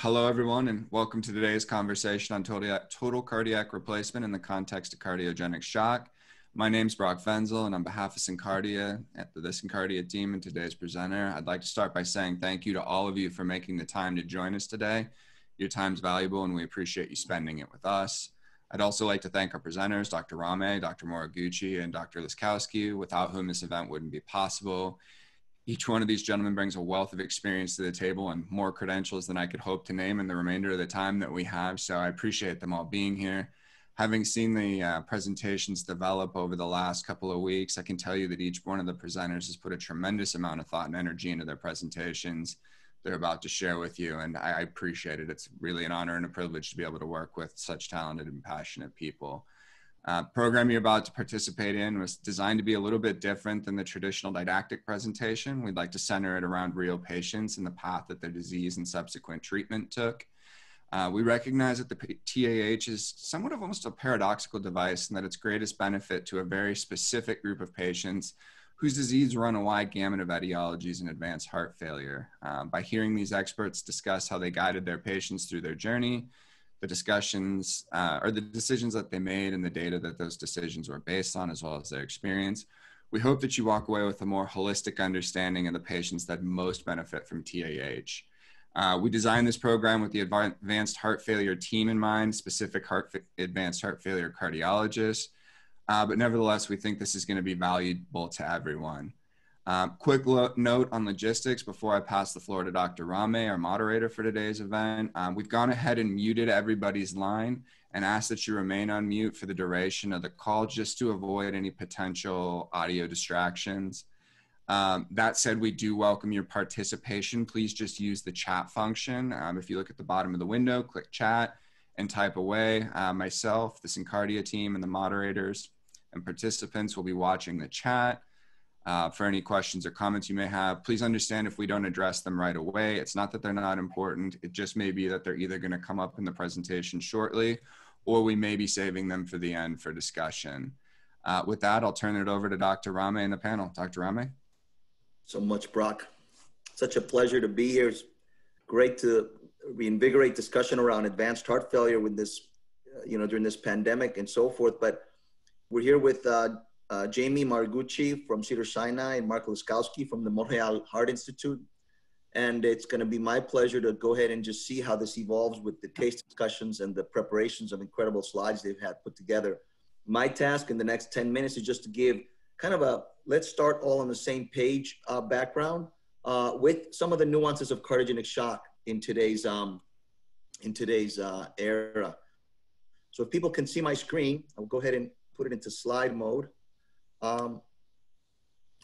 Hello, everyone, and welcome to today's conversation on total, cardiac replacement in the context of cardiogenic shock. My name is Brock Fenzel, and on behalf of SynCardia, the SynCardia team, and today's presenter, I'd like to start by saying thank you to all of you for making the time to join us today. Your time's valuable, and we appreciate you spending it with us. I'd also like to thank our presenters, Dr. Rame, Dr. Moriguchi, and Dr. Liszkowski, without whom this event wouldn't be possible. Each one of these gentlemen brings a wealth of experience to the table and more credentials than I could hope to name in the remainder of the time that we have. So I appreciate them all being here having seen the uh, presentations develop over the last couple of weeks, I can tell you that each one of the presenters has put a tremendous amount of thought and energy into their presentations they're about to share with you. And I, I appreciate it. It's really an honor and a privilege to be able to work with such talented and passionate people. Uh, program you're about to participate in was designed to be a little bit different than the traditional didactic presentation. We'd like to center it around real patients and the path that their disease and subsequent treatment took. Uh, we recognize that the TAH is somewhat of almost a paradoxical device and that its greatest benefit to a very specific group of patients whose disease run a wide gamut of etiologies and advanced heart failure. Uh, by hearing these experts discuss how they guided their patients through their journey, the discussions uh, or the decisions that they made and the data that those decisions were based on, as well as their experience, we hope that you walk away with a more holistic understanding of the patients that most benefit from TAH. Uh, we designed this program with the advanced heart failure team in mind, specific heart advanced heart failure cardiologists. Uh, but nevertheless, we think this is going to be valuable to everyone. Uh, quick lo- note on logistics before I pass the floor to Dr. Rame, our moderator for today's event. Um, we've gone ahead and muted everybody's line and asked that you remain on mute for the duration of the call just to avoid any potential audio distractions. Um, that said, we do welcome your participation. Please just use the chat function. Um, if you look at the bottom of the window, click chat and type away. Uh, myself, the SynCardia team, and the moderators and participants will be watching the chat. Uh, for any questions or comments you may have, please understand if we don't address them right away. It's not that they're not important. It just may be that they're either going to come up in the presentation shortly or we may be saving them for the end for discussion. Uh, with that, I'll turn it over to Dr. Rame and the panel. Dr. Rame? so much, Brock. Such a pleasure to be here. It's great to reinvigorate discussion around advanced heart failure with this, uh, you know, during this pandemic and so forth. But we're here with uh, uh, Jamie Moriguchi from Cedar Sinai and Mark Liszkowski from the Montreal Heart Institute. And it's going to be my pleasure to go ahead and just see how this evolves with the case discussions and the preparations of incredible slides they've had put together. My task in the next 10 minutes is just to give kind of a let's start all on the same page uh, background uh, with some of the nuances of cardiogenic shock in today's um, in today's uh, era. So if people can see my screen, I'll go ahead and put it into slide mode. Um,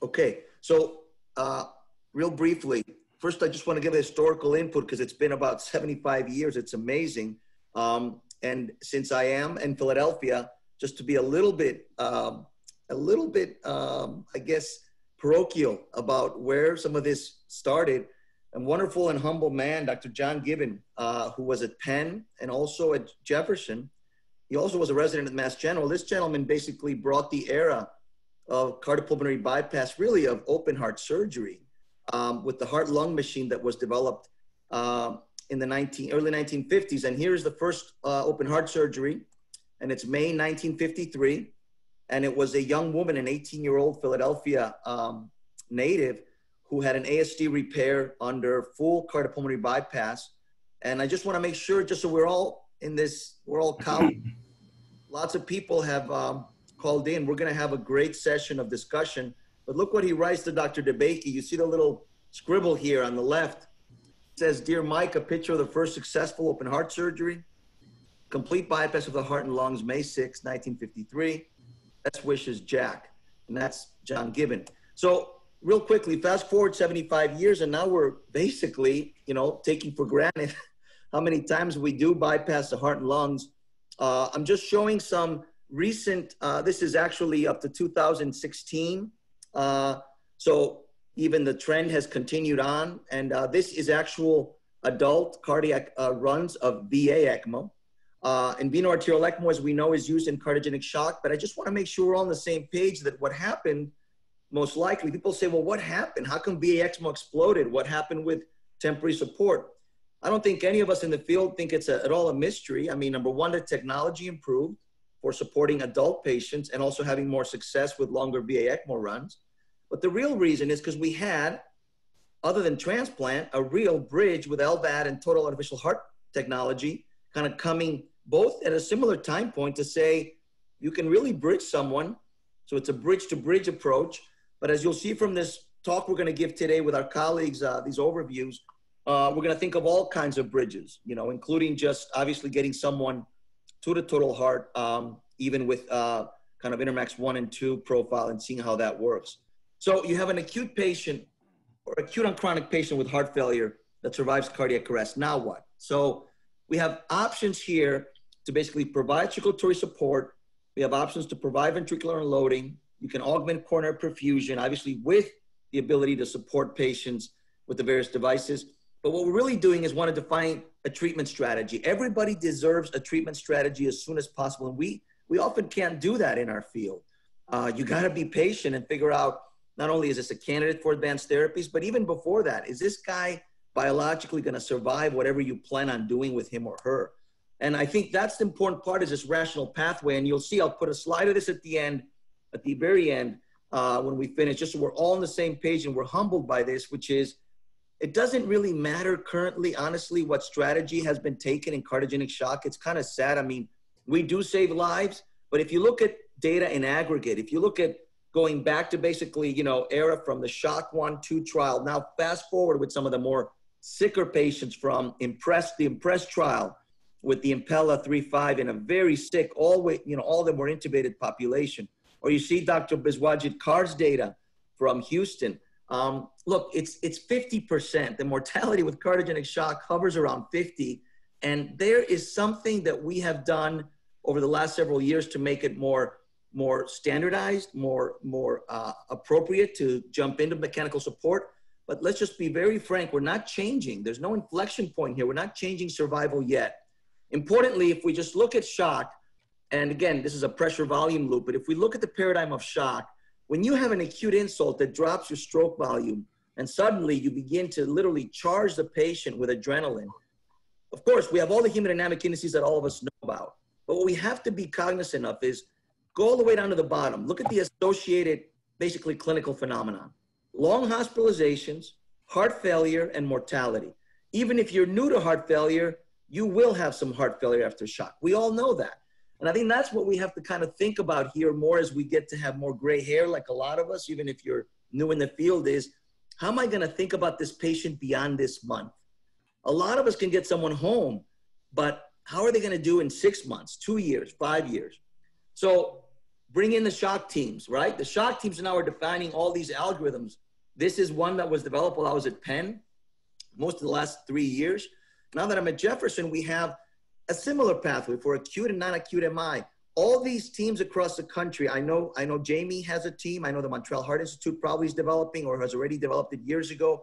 okay, so uh, real briefly, first I just want to give a historical input because it's been about 75 years. It's amazing. Um, and since I am in Philadelphia, just to be a little bit um, a little bit, um, I guess, parochial about where some of this started. A wonderful and humble man, Dr. John Gibbon, uh, who was at Penn and also at Jefferson. He also was a resident at Mass General. This gentleman basically brought the era of cardiopulmonary bypass, really of open heart surgery, um, with the heart lung machine that was developed uh, in the 19, early 1950s. And here's the first uh, open heart surgery, and it's May 1953 and it was a young woman, an 18 year old Philadelphia um, native, who had an ASD repair under full cardiopulmonary bypass. And I just want to make sure, just so we're all in this, we're all counting. Lots of people have um, called in. We're going to have a great session of discussion. But look what he writes to Dr. DeBakey. You see the little scribble here on the left. It says, Dear Mike, a picture of the first successful open heart surgery, complete bypass of the heart and lungs, May 6, 1953. Best wishes, Jack. And that's John Gibbon. So, real quickly, fast forward 75 years, and now we're basically, you know, taking for granted how many times we do bypass the heart and lungs. Uh, I'm just showing some recent, uh, this is actually up to 2016. Uh, so, even the trend has continued on. And uh, this is actual adult cardiac uh, runs of VA ECMO. Uh, and veno arterial ECMO, as we know, is used in cardiogenic shock. But I just want to make sure we're on the same page that what happened, most likely, people say, well, what happened? How come VA ECMO exploded? What happened with temporary support? I don't think any of us in the field think it's a, at all a mystery. I mean, number one, the technology improved for supporting adult patients and also having more success with longer VA ECMO runs. But the real reason is because we had, other than transplant, a real bridge with LVAD and total artificial heart technology kind of coming both at a similar time point to say you can really bridge someone. So it's a bridge to bridge approach. But as you'll see from this talk we're going to give today with our colleagues, uh, these overviews, uh, we're going to think of all kinds of bridges, you know, including just obviously getting someone to the total heart, um, even with uh, kind of INTERMACS 1 and 2 profile and seeing how that works. So you have an acute patient or acute on chronic patient with heart failure that survives cardiac arrest. Now what? So we have options here to basically provide circulatory support. We have options to provide ventricular unloading. You can augment coronary perfusion, obviously with the ability to support patients with the various devices. But what we're really doing is want to define a treatment strategy. Everybody deserves a treatment strategy as soon as possible. And we, we often can't do that in our field. Uh, you got to be patient and figure out not only is this a candidate for advanced therapies, but even before that, is this guy biologically going to survive whatever you plan on doing with him or her? And I think that's the important part is this rational pathway. And you'll see, I'll put a slide of this at the end, at the very end, uh, when we finish, just so we're all on the same page and we're humbled by this, which is it doesn't really matter currently, honestly, what strategy has been taken in cardiogenic shock. It's kind of sad. I mean, we do save lives, but if you look at data in aggregate, if you look at going back to basically, you know, era from the shock one, two trial, now fast forward with some of the more sicker patients from Impress, the Impress trial with the Impella 3.5 in a very sick, all way, you know, all of them were intubated population. Or you see Dr. Biswajit Kar's data from Houston um, look, it's it's 50%. The mortality with cardiogenic shock hovers around 50, and there is something that we have done over the last several years to make it more more standardized, more more uh, appropriate to jump into mechanical support. But let's just be very frank: we're not changing. There's no inflection point here. We're not changing survival yet. Importantly, if we just look at shock, and again, this is a pressure volume loop, but if we look at the paradigm of shock when you have an acute insult that drops your stroke volume and suddenly you begin to literally charge the patient with adrenaline, of course, we have all the hemodynamic indices that all of us know about. But what we have to be cognizant of is go all the way down to the bottom. Look at the associated, basically, clinical phenomenon long hospitalizations, heart failure, and mortality. Even if you're new to heart failure, you will have some heart failure after shock. We all know that. And I think that's what we have to kind of think about here more as we get to have more gray hair, like a lot of us, even if you're new in the field, is how am I going to think about this patient beyond this month? A lot of us can get someone home, but how are they going to do in six months, two years, five years? So bring in the shock teams, right? The shock teams now are defining all these algorithms. This is one that was developed while I was at Penn, most of the last three years. Now that I'm at Jefferson, we have a similar pathway for acute and non-acute MI. All these teams across the country, I know, I know Jamie has a team. I know the Montreal Heart Institute probably is developing or has already developed it years ago.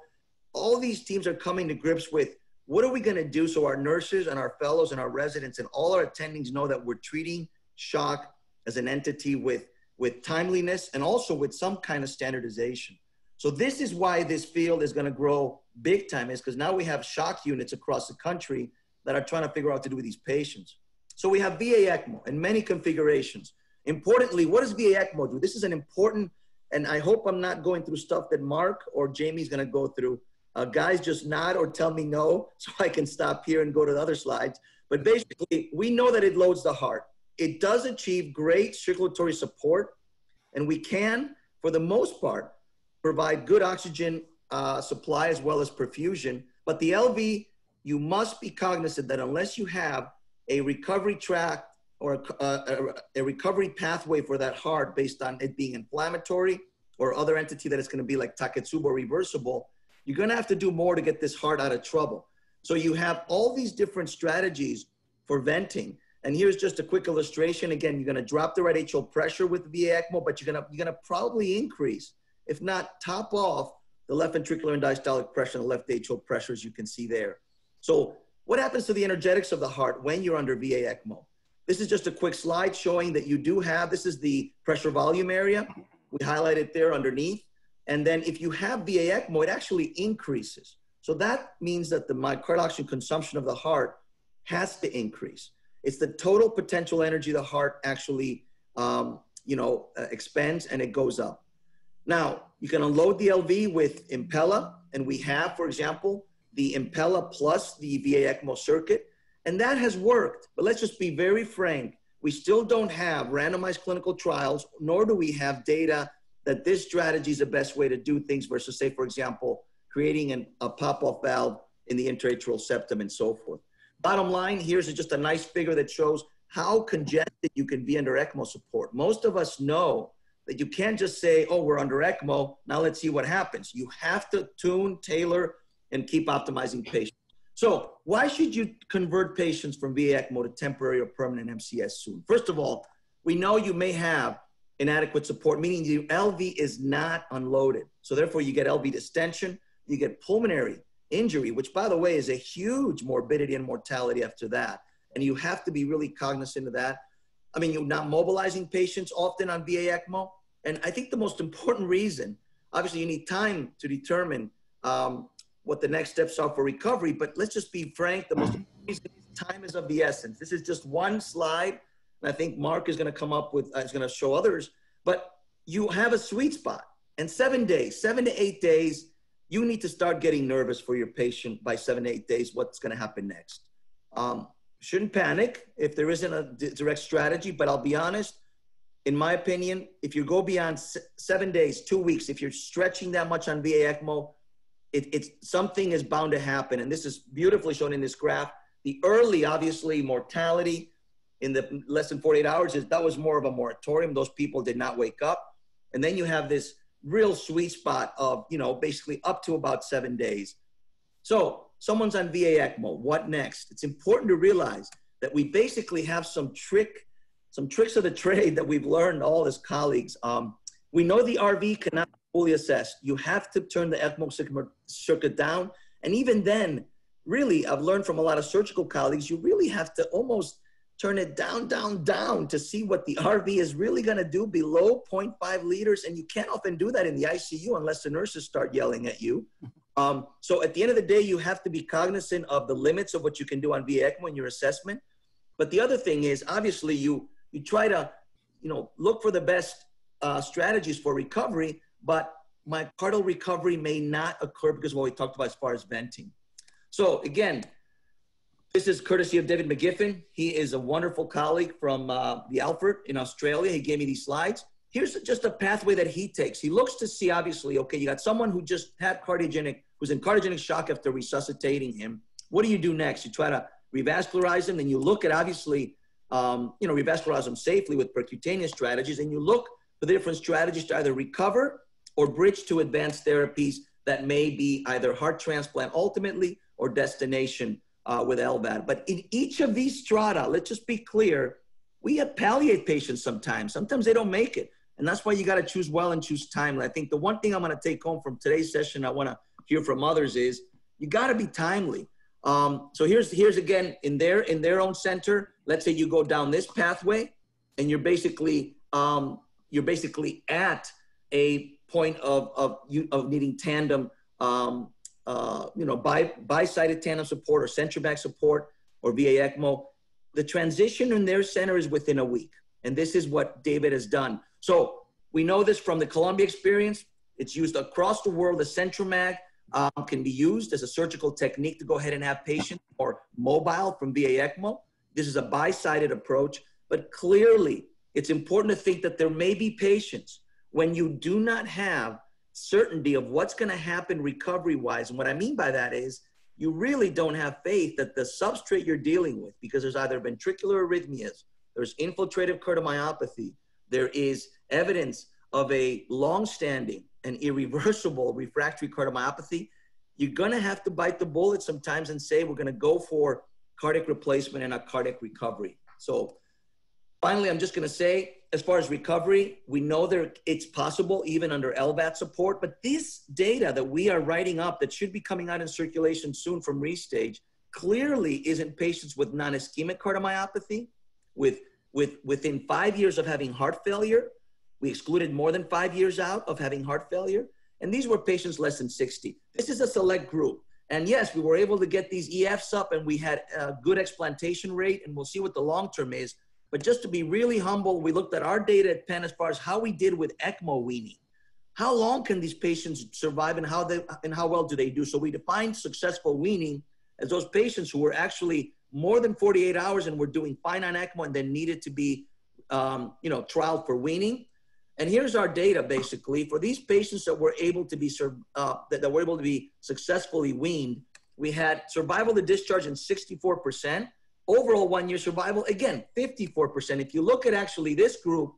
All these teams are coming to grips with what are we going to do so our nurses and our fellows and our residents and all our attendings know that we're treating shock as an entity with, with timeliness and also with some kind of standardization. So this is why this field is going to grow big time is because now we have shock units across the country that are trying to figure out what to do with these patients. So we have VA ECMO in many configurations. Importantly, what does VA ECMO do? This is an important, and I hope I'm not going through stuff that Mark or Jamie's gonna go through. Uh, guys, just nod or tell me no so I can stop here and go to the other slides. But basically, we know that it loads the heart. It does achieve great circulatory support, and we can, for the most part, provide good oxygen uh, supply as well as perfusion. But the LV you must be cognizant that unless you have a recovery track or a, a, a, recovery pathway for that heart based on it being inflammatory or other entity that is going to be like Takotsubo reversible, you're going to have to do more to get this heart out of trouble. So you have all these different strategies for venting. And here's just a quick illustration. Again, you're going to drop the right atrial pressure with VA ECMO, but you're going to, you're going to probably increase, if not top off, the left ventricular and diastolic pressure and the left atrial pressure, as you can see there. So what happens to the energetics of the heart when you're under VA ECMO? This is just a quick slide showing that you do have, this is the pressure volume area. We highlight it there underneath. And then if you have VA ECMO, it actually increases. So that means that the myocardial oxygen consumption of the heart has to increase. It's the total potential energy the heart actually, um, you know, uh, expands and it goes up. Now, you can unload the LV with Impella, and we have, for example, the Impella plus the VA ECMO circuit, and that has worked. But let's just be very frank. We still don't have randomized clinical trials, nor do we have data that this strategy is the best way to do things versus, say, for example, creating an, a pop-off valve in the interatrial septum and so forth. Bottom line, here's just a nice figure that shows how congested you can be under ECMO support. Most of us know that you can't just say, oh, we're under ECMO, now let's see what happens. You have to tune, tailor, and keep optimizing patients. So why should you convert patients from VA ECMO to temporary or permanent MCS soon? First of all, we know you may have inadequate support, meaning the LV is not unloaded. So therefore you get LV distension, you get pulmonary injury, which by the way is a huge morbidity and mortality after that. And you have to be really cognizant of that. I mean, you're not mobilizing patients often on VA ECMO. And I think the most important reason, obviously you need time to determine um, what the next steps are for recovery, but let's just be frank, the most important reason is time is of the essence. This is just one slide. And I think Mark is gonna come up with, uh, is gonna show others, but you have a sweet spot. And seven days, seven to eight days, you need to start getting nervous for your patient by seven to eight days, what's gonna happen next. Um, shouldn't panic if there isn't a direct strategy, but I'll be honest, in my opinion, if you go beyond seven days, two weeks, if you're stretching that much on VA ECMO, it, it's something is bound to happen. And this is beautifully shown in this graph. The early, obviously, mortality in the less than 48 hours is that was more of a moratorium. Those people did not wake up. And then you have this real sweet spot of, you know, basically up to about seven days. So someone's on VA ECMO. What next? It's important to realize that we basically have some trick, some tricks of the trade that we've learned all as colleagues. Um, we know the RV cannot fully assessed. You have to turn the ECMO circuit down. And even then, really, I've learned from a lot of surgical colleagues, you really have to almost turn it down, down, down to see what the RV is really going to do below 0.5 liters. And you can't often do that in the ICU unless the nurses start yelling at you. Um, so at the end of the day, you have to be cognizant of the limits of what you can do on VA ECMO in your assessment. But the other thing is, obviously, you you try to, you know, look for the best uh, strategies for recovery. But myocardial recovery may not occur because of what we talked about as far as venting. So again, this is courtesy of David McGiffin. He is a wonderful colleague from uh, the Alfred in Australia. He gave me these slides. Here's just a pathway that he takes. He looks to see, obviously, okay, you got someone who just had cardiogenic, who's in cardiogenic shock after resuscitating him. What do you do next? You try to revascularize him, then you look at, obviously, um, you know, revascularize him safely with percutaneous strategies, and you look for the different strategies to either recover or bridge to advanced therapies that may be either heart transplant ultimately or destination uh, with LVAD. But in each of these strata, let's just be clear, we have palliate patients sometimes. Sometimes they don't make it. And that's why you got to choose well and choose timely. I think the one thing I'm going to take home from today's session, I want to hear from others is you got to be timely. Um, so here's here's again in their in their own center. Let's say you go down this pathway, and you're basically um, you're basically at a point of of you of needing tandem, um, uh, you know, bi bi-sided tandem support or central back support or VA ECMO. The transition in their center is within a week, and this is what David has done. So we know this from the Columbia experience. It's used across the world. The CentriMag um, can be used as a surgical technique to go ahead and have patients or mobile from VA ECMO. This is a bi-sided approach, but clearly it's important to think that there may be patients when you do not have certainty of what's going to happen recovery wise. And what I mean by that is you really don't have faith that the substrate you're dealing with, because there's either ventricular arrhythmias, there's infiltrative cardiomyopathy, there is evidence of a long-standing and irreversible refractory cardiomyopathy, you're going to have to bite the bullet sometimes and say we're going to go for cardiac replacement and a cardiac recovery. So finally, I'm just going to say, as far as recovery, we know that it's possible even under LVAD support, but this data that we are writing up that should be coming out in circulation soon from Restage clearly is in patients with non-ischemic cardiomyopathy, with, with within five years of having heart failure. We excluded more than five years out of having heart failure. And these were patients less than 60. This is a select group. And yes, we were able to get these EFs up and we had a good explantation rate, and we'll see what the long term is. But just to be really humble, we looked at our data at Penn as far as how we did with ECMO weaning. How long can these patients survive and how they and how well do they do? So we defined successful weaning as those patients who were actually more than 48 hours and were doing fine on ECMO and then needed to be, um, you know, trialed for weaning. And here's our data basically for these patients that were able to be uh, that, that were able to be successfully weaned. We had survival to discharge in 64%, overall one year survival again 54%. If you look at actually this group,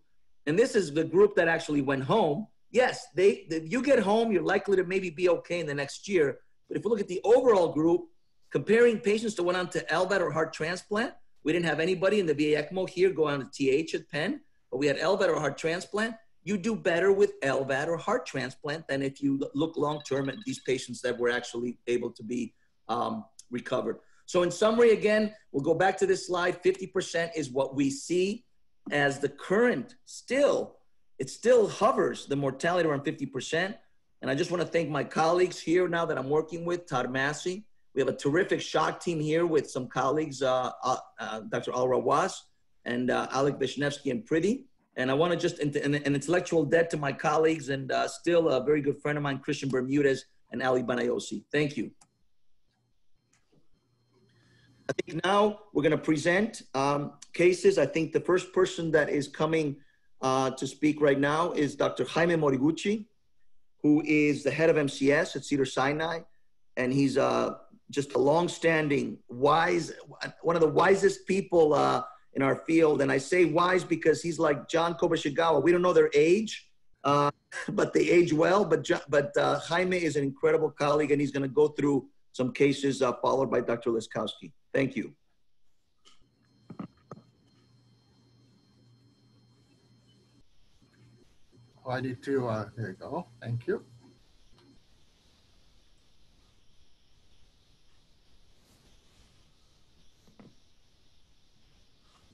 and this is the group that actually went home. Yes, they if you get home, you're likely to maybe be okay in the next year. But if you look at the overall group, comparing patients that went on to LVAD or heart transplant, we didn't have anybody in the VA ECMO here go on to TH at Penn, but we had LVAD or heart transplant you do better with LVAD or heart transplant than if you look long term at these patients that were actually able to be um, recovered. So, in summary, again, we'll go back to this slide 50% is what we see as the current still, it still hovers the mortality around 50%. And I just want to thank my colleagues here now that I'm working with, Todd Massey. We have a terrific shock team here with some colleagues, uh, uh, uh, Dr. Al Rawas and uh, Alec Vishnevsky and Priti. And I want to just an, an, intellectual debt to my colleagues and uh, still a very good friend of mine, Christian Bermudez and Ali Banayosi. Thank you. I think now we're going to present um, cases. I think the first person that is coming uh, to speak right now is Dr. Jaime Moriguchi, who is the head of MCS at Cedar Sinai. And he's uh, just a long-standing, wise, one of the wisest people uh, in our field. And I say wise because he's like Jon Kobashigawa. We don't know their age, uh, but they age well. But, but uh, Jaime is an incredible colleague, and he's going to go through some cases uh, followed by Dr. Liszkowski. Thank you. Oh, I need to, uh, there you go. Thank you.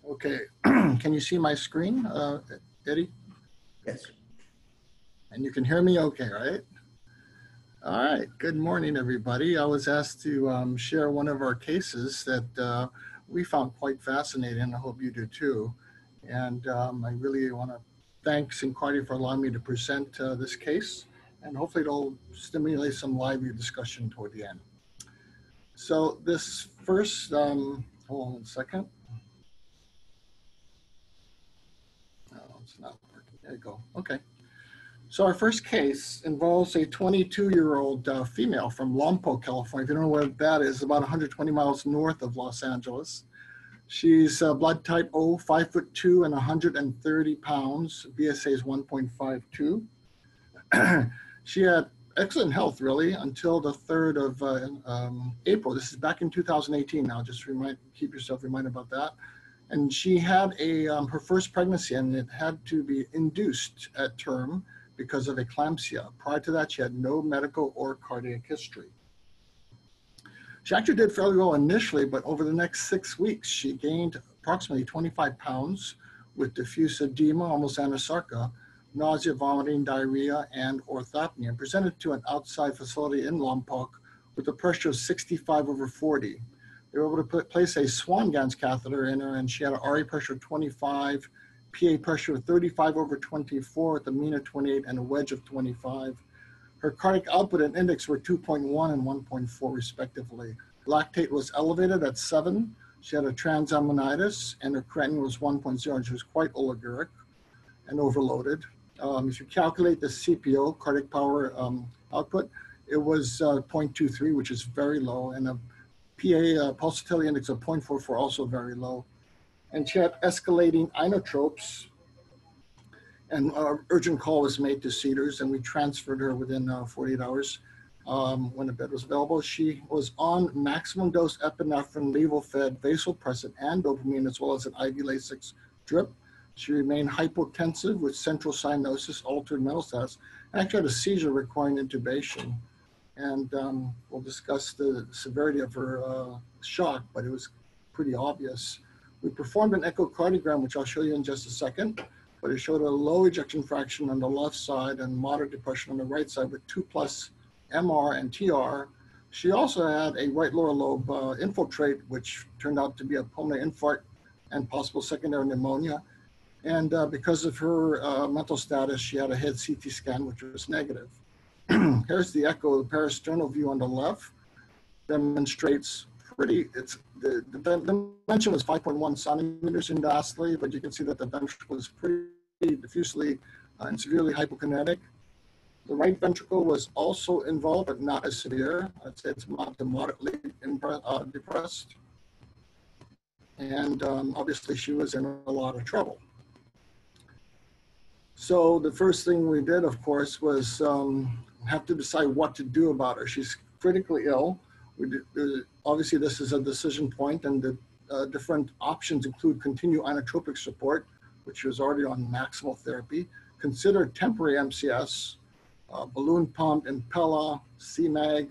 Okay, can you see my screen, uh, Eddie? Yes. And you can hear me okay, right? All right, good morning, everybody. I was asked to um, share one of our cases that uh, we found quite fascinating. I hope you do too. And um, I really want to thank Syncardia for allowing me to present uh, this case. And hopefully it'll stimulate some lively discussion toward the end. So this first, um, hold on a second. it's not working. There you go. Okay. So our first case involves a 22-year-old uh, female from Lompoc, California. If you don't know where that is, about 120 miles north of Los Angeles. She's uh, blood type O, five foot two and 130 pounds. BSA is 1.52. she had excellent health, really, until the 3rd of uh, um, April. This is back in 2018 now. Just remind, keep yourself reminded about that and she had a um, her first pregnancy and it had to be induced at term because of eclampsia. Prior to that, she had no medical or cardiac history. She actually did fairly well initially, but over the next six weeks, she gained approximately 25 pounds with diffuse edema, almost anasarca, nausea, vomiting, diarrhea, and orthopnea, and presented to an outside facility in Lompoc with a pressure of 65 over 40 they were able to put, place a Swan-Ganz catheter in her, and she had an RA pressure of 25, PA pressure of 35 over 24 with a mean of 28 and a wedge of 25. Her cardiac output and index were 2.1 and 1.4 respectively. Lactate was elevated at 7. She had a transaminitis, and her creatinine was 1.0, and she was quite oliguric and overloaded. Um, if you calculate the CPO, cardiac power um, output, it was uh, 0.23, which is very low, and a PA uh, pulsatility index of 0.44, also very low. And she had escalating inotropes. And uh, urgent call was made to Cedars, and we transferred her within uh, 48 hours um, when the bed was available. She was on maximum dose epinephrine, Levophed, vasopressin, and dopamine, as well as an IV Lasix drip. She remained hypotensive with central cyanosis, altered mental status, and actually had a seizure requiring intubation and um, we'll discuss the severity of her uh, shock, but it was pretty obvious. We performed an echocardiogram, which I'll show you in just a second, but it showed a low ejection fraction on the left side and moderate depression on the right side with two plus MR and TR She also had a right lower lobe uh, infiltrate, which turned out to be a pulmonary infarct and possible secondary pneumonia. And uh, because of her uh, mental status, she had a head CT scan, which was negative. Here's the echo, the parasternal view on the left demonstrates pretty, it's the, the dimension was 5.1 centimeters in diastole, but you can see that the ventricle was pretty diffusely uh, and severely hypokinetic. The right ventricle was also involved, but not as severe. I'd say it's moderately uh, depressed. And um, obviously she was in a lot of trouble. So the first thing we did, of course, was um, have to decide what to do about her. She's critically ill. Uh, obviously, this is a decision point, and the uh, different options include continue inotropic support, which was already on maximal therapy, consider temporary MCS, uh, balloon pump, Impella, CMAG,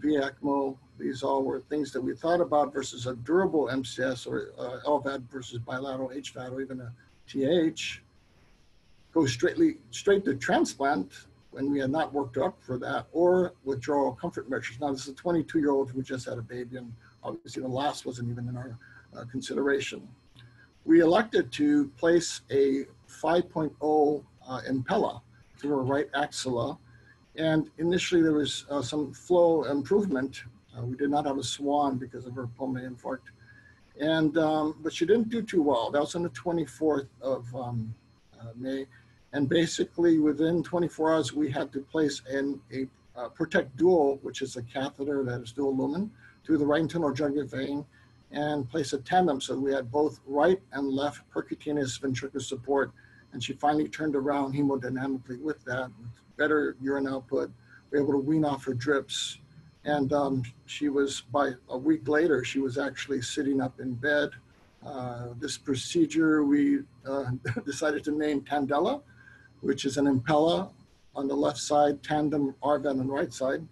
VECMO. These all were things that we thought about versus a durable MCS or uh, LVAD versus bilateral HVAD or even a TH. Go straightly straight to transplant when we had not worked up for that, or withdrawal comfort measures. Now, this is a 22 year old who just had a baby, and obviously the last wasn't even in our uh, consideration. We elected to place a 5.0 uh, Impella through her right axilla. And initially there was uh, some flow improvement. Uh, we did not have a swan because of her pulmonary infarct. And, um, but she didn't do too well. That was on the 24th of um, uh, May. And basically within 24 hours, we had to place in a uh, ProtekDuo, which is a catheter that is dual lumen, to the right internal jugular vein and place a tandem so we had both right and left percutaneous ventricular support and she finally turned around hemodynamically with that, with better urine output, we were able to wean off her drips. And um, she was, by a week later, she was actually sitting up in bed. Uh, this procedure we uh, decided to name Tandela, which is an impella on the left side, tandem RVAD on the right side,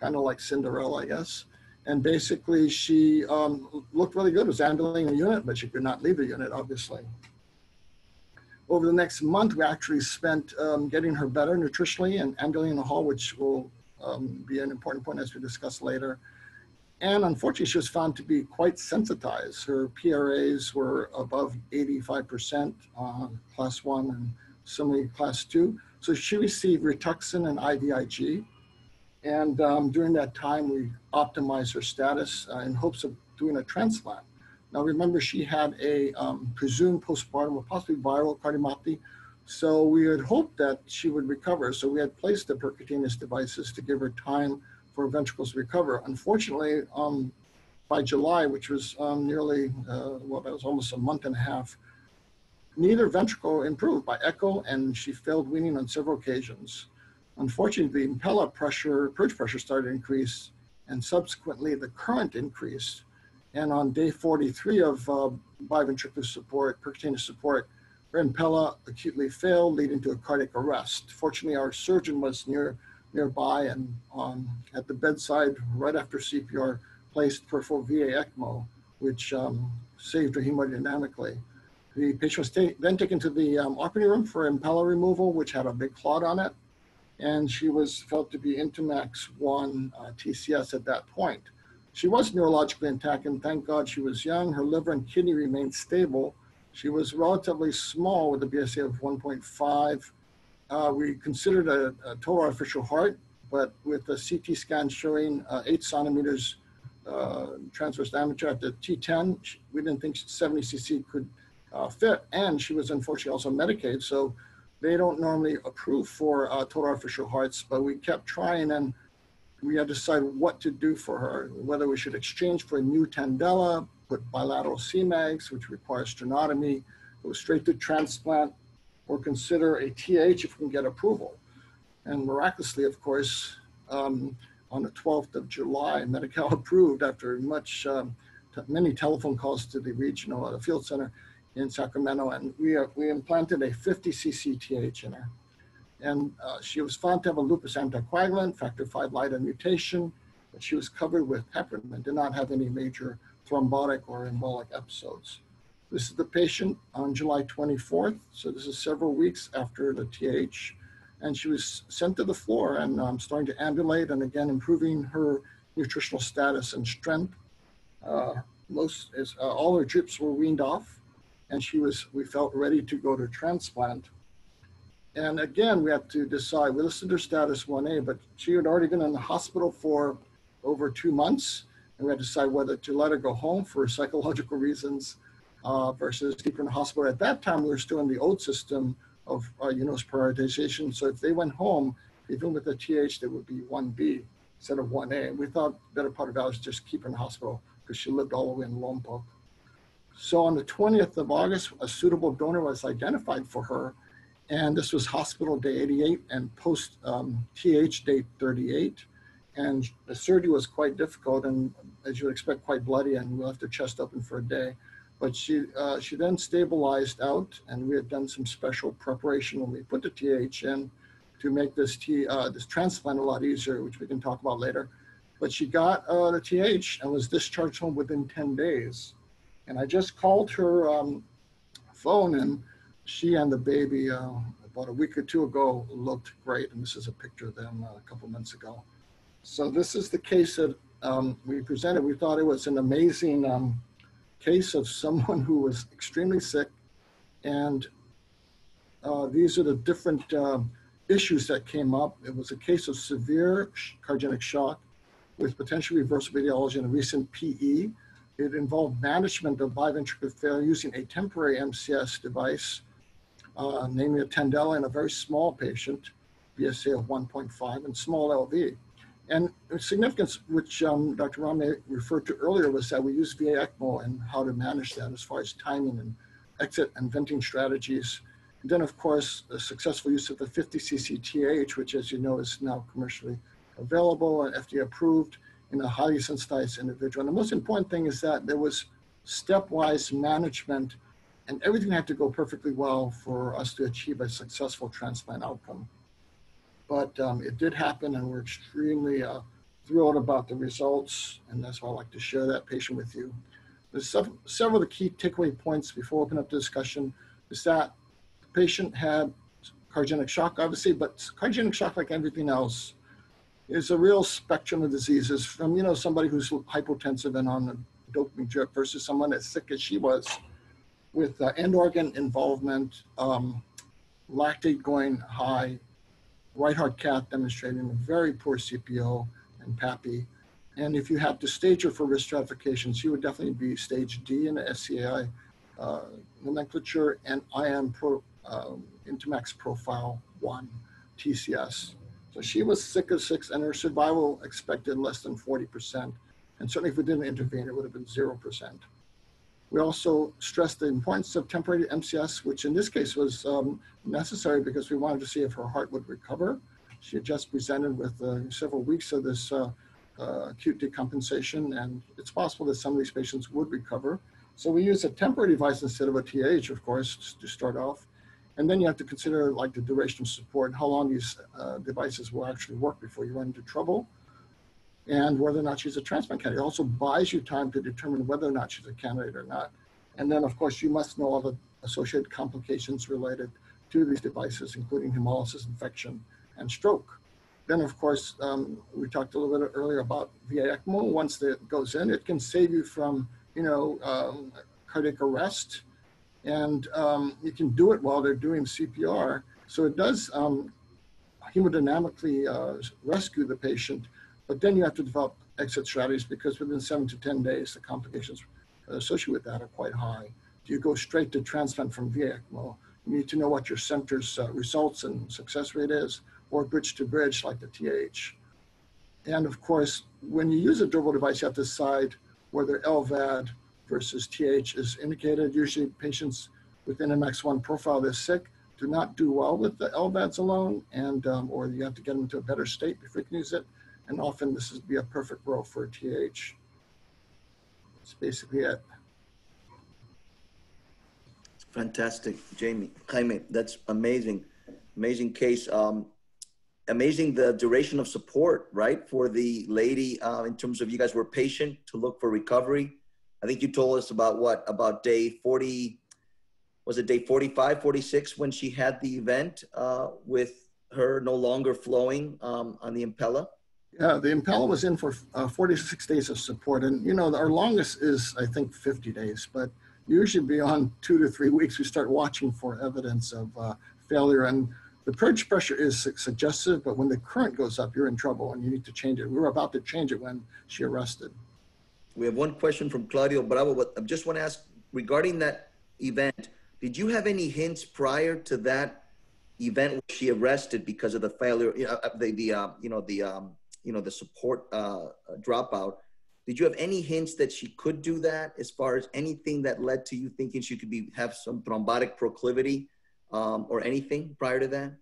kind of like Cinderella, I guess. And basically, she um, looked really good, was ambulating the unit, but she could not leave the unit, obviously over the next month, we actually spent um, getting her better nutritionally and ambulating the hall, which will um, be an important point as we discuss later. And unfortunately, she was found to be quite sensitized. Her PRAs were above 85% uh, class one and similarly class two. So she received Rituxan and IVIG. And um, during that time, we optimized her status uh, in hopes of doing a transplant. Now remember, she had a um, presumed postpartum or possibly viral cardiomyopathy. So we had hoped that she would recover. So we had placed the percutaneous devices to give her time for ventricles to recover. Unfortunately, um, by July, which was um, nearly, uh, well, that was almost a month and a half, neither ventricle improved by echo, and she failed weaning on several occasions. Unfortunately, the impella pressure, purge pressure started to increase, and subsequently the current increased. And on day 43 of uh, biventricular support, percutaneous support, her Impella acutely failed, leading to a cardiac arrest. Fortunately, our surgeon was near nearby and um, at the bedside right after CPR placed peripheral VA ECMO, which um, saved her hemodynamically. The patient was ta then taken to the um, operating room for Impella removal, which had a big clot on it, and she was felt to be INTERMACS 1 uh, TCS at that point. She was neurologically intact, and thank God she was young. Her liver and kidney remained stable. She was relatively small with a BSA of 1.5. Uh, we considered a, a, total artificial heart, but with a CT scan showing uh, eight centimeters uh, transverse diameter at the T10, we didn't think 70 cc could uh, fit. And she was unfortunately also Medicaid, so they don't normally approve for uh, total artificial hearts, but we kept trying and we had to decide what to do for her, whether we should exchange for a new Tandela, put bilateral CMAGs, which requires sternotomy, go straight to transplant, or consider a TH if we can get approval. And miraculously, of course, um, on the 12th of July, Medi-Cal approved after much, um, many telephone calls to the regional uh, field center in Sacramento, and we, we implanted a 50 cc TH in her and uh, she was found to have a lupus anticoagulant, factor V Leiden mutation, but she was covered with heparin and did not have any major thrombotic or embolic episodes. This is the patient on July 24th, so this is several weeks after the TH, and she was sent to the floor and um, starting to ambulate and again improving her nutritional status and strength. Uh, most is uh, all her drips were weaned off, and she was we felt ready to go to transplant. And again, we had to decide. We listed her status 1A, but she had already been in the hospital for over two months, and we had to decide whether to let her go home for psychological reasons uh, versus keep her in the hospital. At that time, we were still in the old system of uh, UNOS prioritization. So if they went home, even with a TH, they would be 1B instead of 1A. And we thought better part of was just keep her in the hospital because she lived all the way in Lompoc. So on the 20th of August, a suitable donor was identified for her. And this was hospital day 88 and post um, TH day 38. And the surgery was quite difficult and, as you would expect, quite bloody. And we left her chest open for a day. But she, uh, she then stabilized out, and we had done some special preparation when we put the TH in to make this, T, uh, this transplant a lot easier, which we can talk about later. But she got uh, the TH and was discharged home within 10 days. And I just called her um, phone, and she and the baby uh, about a week or two ago looked great. And this is a picture of them uh, a couple months ago. So this is the case that um, we presented. We thought it was an amazing um, case of someone who was extremely sick. And uh, these are the different uh, issues that came up. It was a case of severe cardiogenic shock with potential reversible etiology and a recent PE. It involved management of biventricular failure using a temporary MCS device, uh, namely a Tandela in a very small patient, BSA of 1.5 and small LV. And the significance, which um, Dr. Rame referred to earlier, was that we use VA ECMO and how to manage that as far as timing and exit and venting strategies. And then, of course, the successful use of the 50 cc TH, which, as you know, is now commercially available and FDA approved in a highly sensitized individual. And the most important thing is that there was stepwise management and everything had to go perfectly well for us to achieve a successful transplant outcome but um, it did happen and we're extremely uh, thrilled about the results. And that's why I like to share that patient with you. There's several, of the key takeaway points before we open up the discussion is that the patient had cardiogenic shock, obviously, but cardiogenic shock, like everything else, is a real spectrum of diseases from, you know, somebody who's hypotensive and on a dopamine drip versus someone as sick as she was with uh, end organ involvement, um, lactate going high, right heart cath demonstrating a very poor CPO and PAPI. And if you have to stage her for risk stratification, she would definitely be stage D in the SCAI uh, nomenclature and IM pro, uh, INTERMACS profile one TCS. So she was sick of six and her survival expected less than 40%. And certainly if we didn't intervene, it would have been 0%. We also stressed the importance of temporary MCS, which in this case was um, necessary because we wanted to see if her heart would recover. She had just presented with uh, several weeks of this uh, uh, acute decompensation, and it's possible that some of these patients would recover. So we used a temporary device instead of a TH, of course, to start off. And then you have to consider like the duration of support, how long these uh, devices will actually work before you run into trouble and whether or not she's a transplant candidate. It also buys you time to determine whether or not she's a candidate or not. And then, of course, you must know all the associated complications related to these devices, including hemolysis, infection, and stroke. Then, of course, um, we talked a little bit earlier about VA ECMO. Once it goes in, it can save you from, you know, um, cardiac arrest, and um, you can do it while they're doing CPR. So it does um, hemodynamically uh, rescue the patient but then you have to develop exit strategies because within seven to 10 days, the complications associated with that are quite high. Do you go straight to transplant from VA ECMO? You need to know what your center's uh, results and success rate is, or bridge to bridge like the TH. And of course, when you use a durable device, you have to decide whether LVAD versus TH is indicated. Usually patients with NMX1 profile that's sick do not do well with the LVADs alone, and um, or you have to get them into a better state before you can use it and often this would be a perfect role for TH. That's basically it. Fantastic, Jamie. Jaime, that's amazing. Amazing case. Um, amazing the duration of support, right? For the lady, uh, in terms of you guys were patient to look for recovery. I think you told us about what, about day 40, was it day 45, 46 when she had the event uh, with her no longer flowing um, on the Impella? Yeah, the Impella was in for uh, 46 days of support. And, you know, our longest is, I think, 50 days. But usually beyond two to three weeks, we start watching for evidence of uh, failure. And the purge pressure is su- suggestive, but when the current goes up, you're in trouble and you need to change it. We were about to change it when she arrested. We have one question from Claudio Bravo, but I just want to ask regarding that event, did you have any hints prior to that event where she arrested because of the failure, you know, uh, the, the, uh, you know, the, um, you know, the support, uh, dropout? Did you have any hints that she could do that as far as anything that led to you thinking she could be, have some thrombotic proclivity, um, or anything prior to that?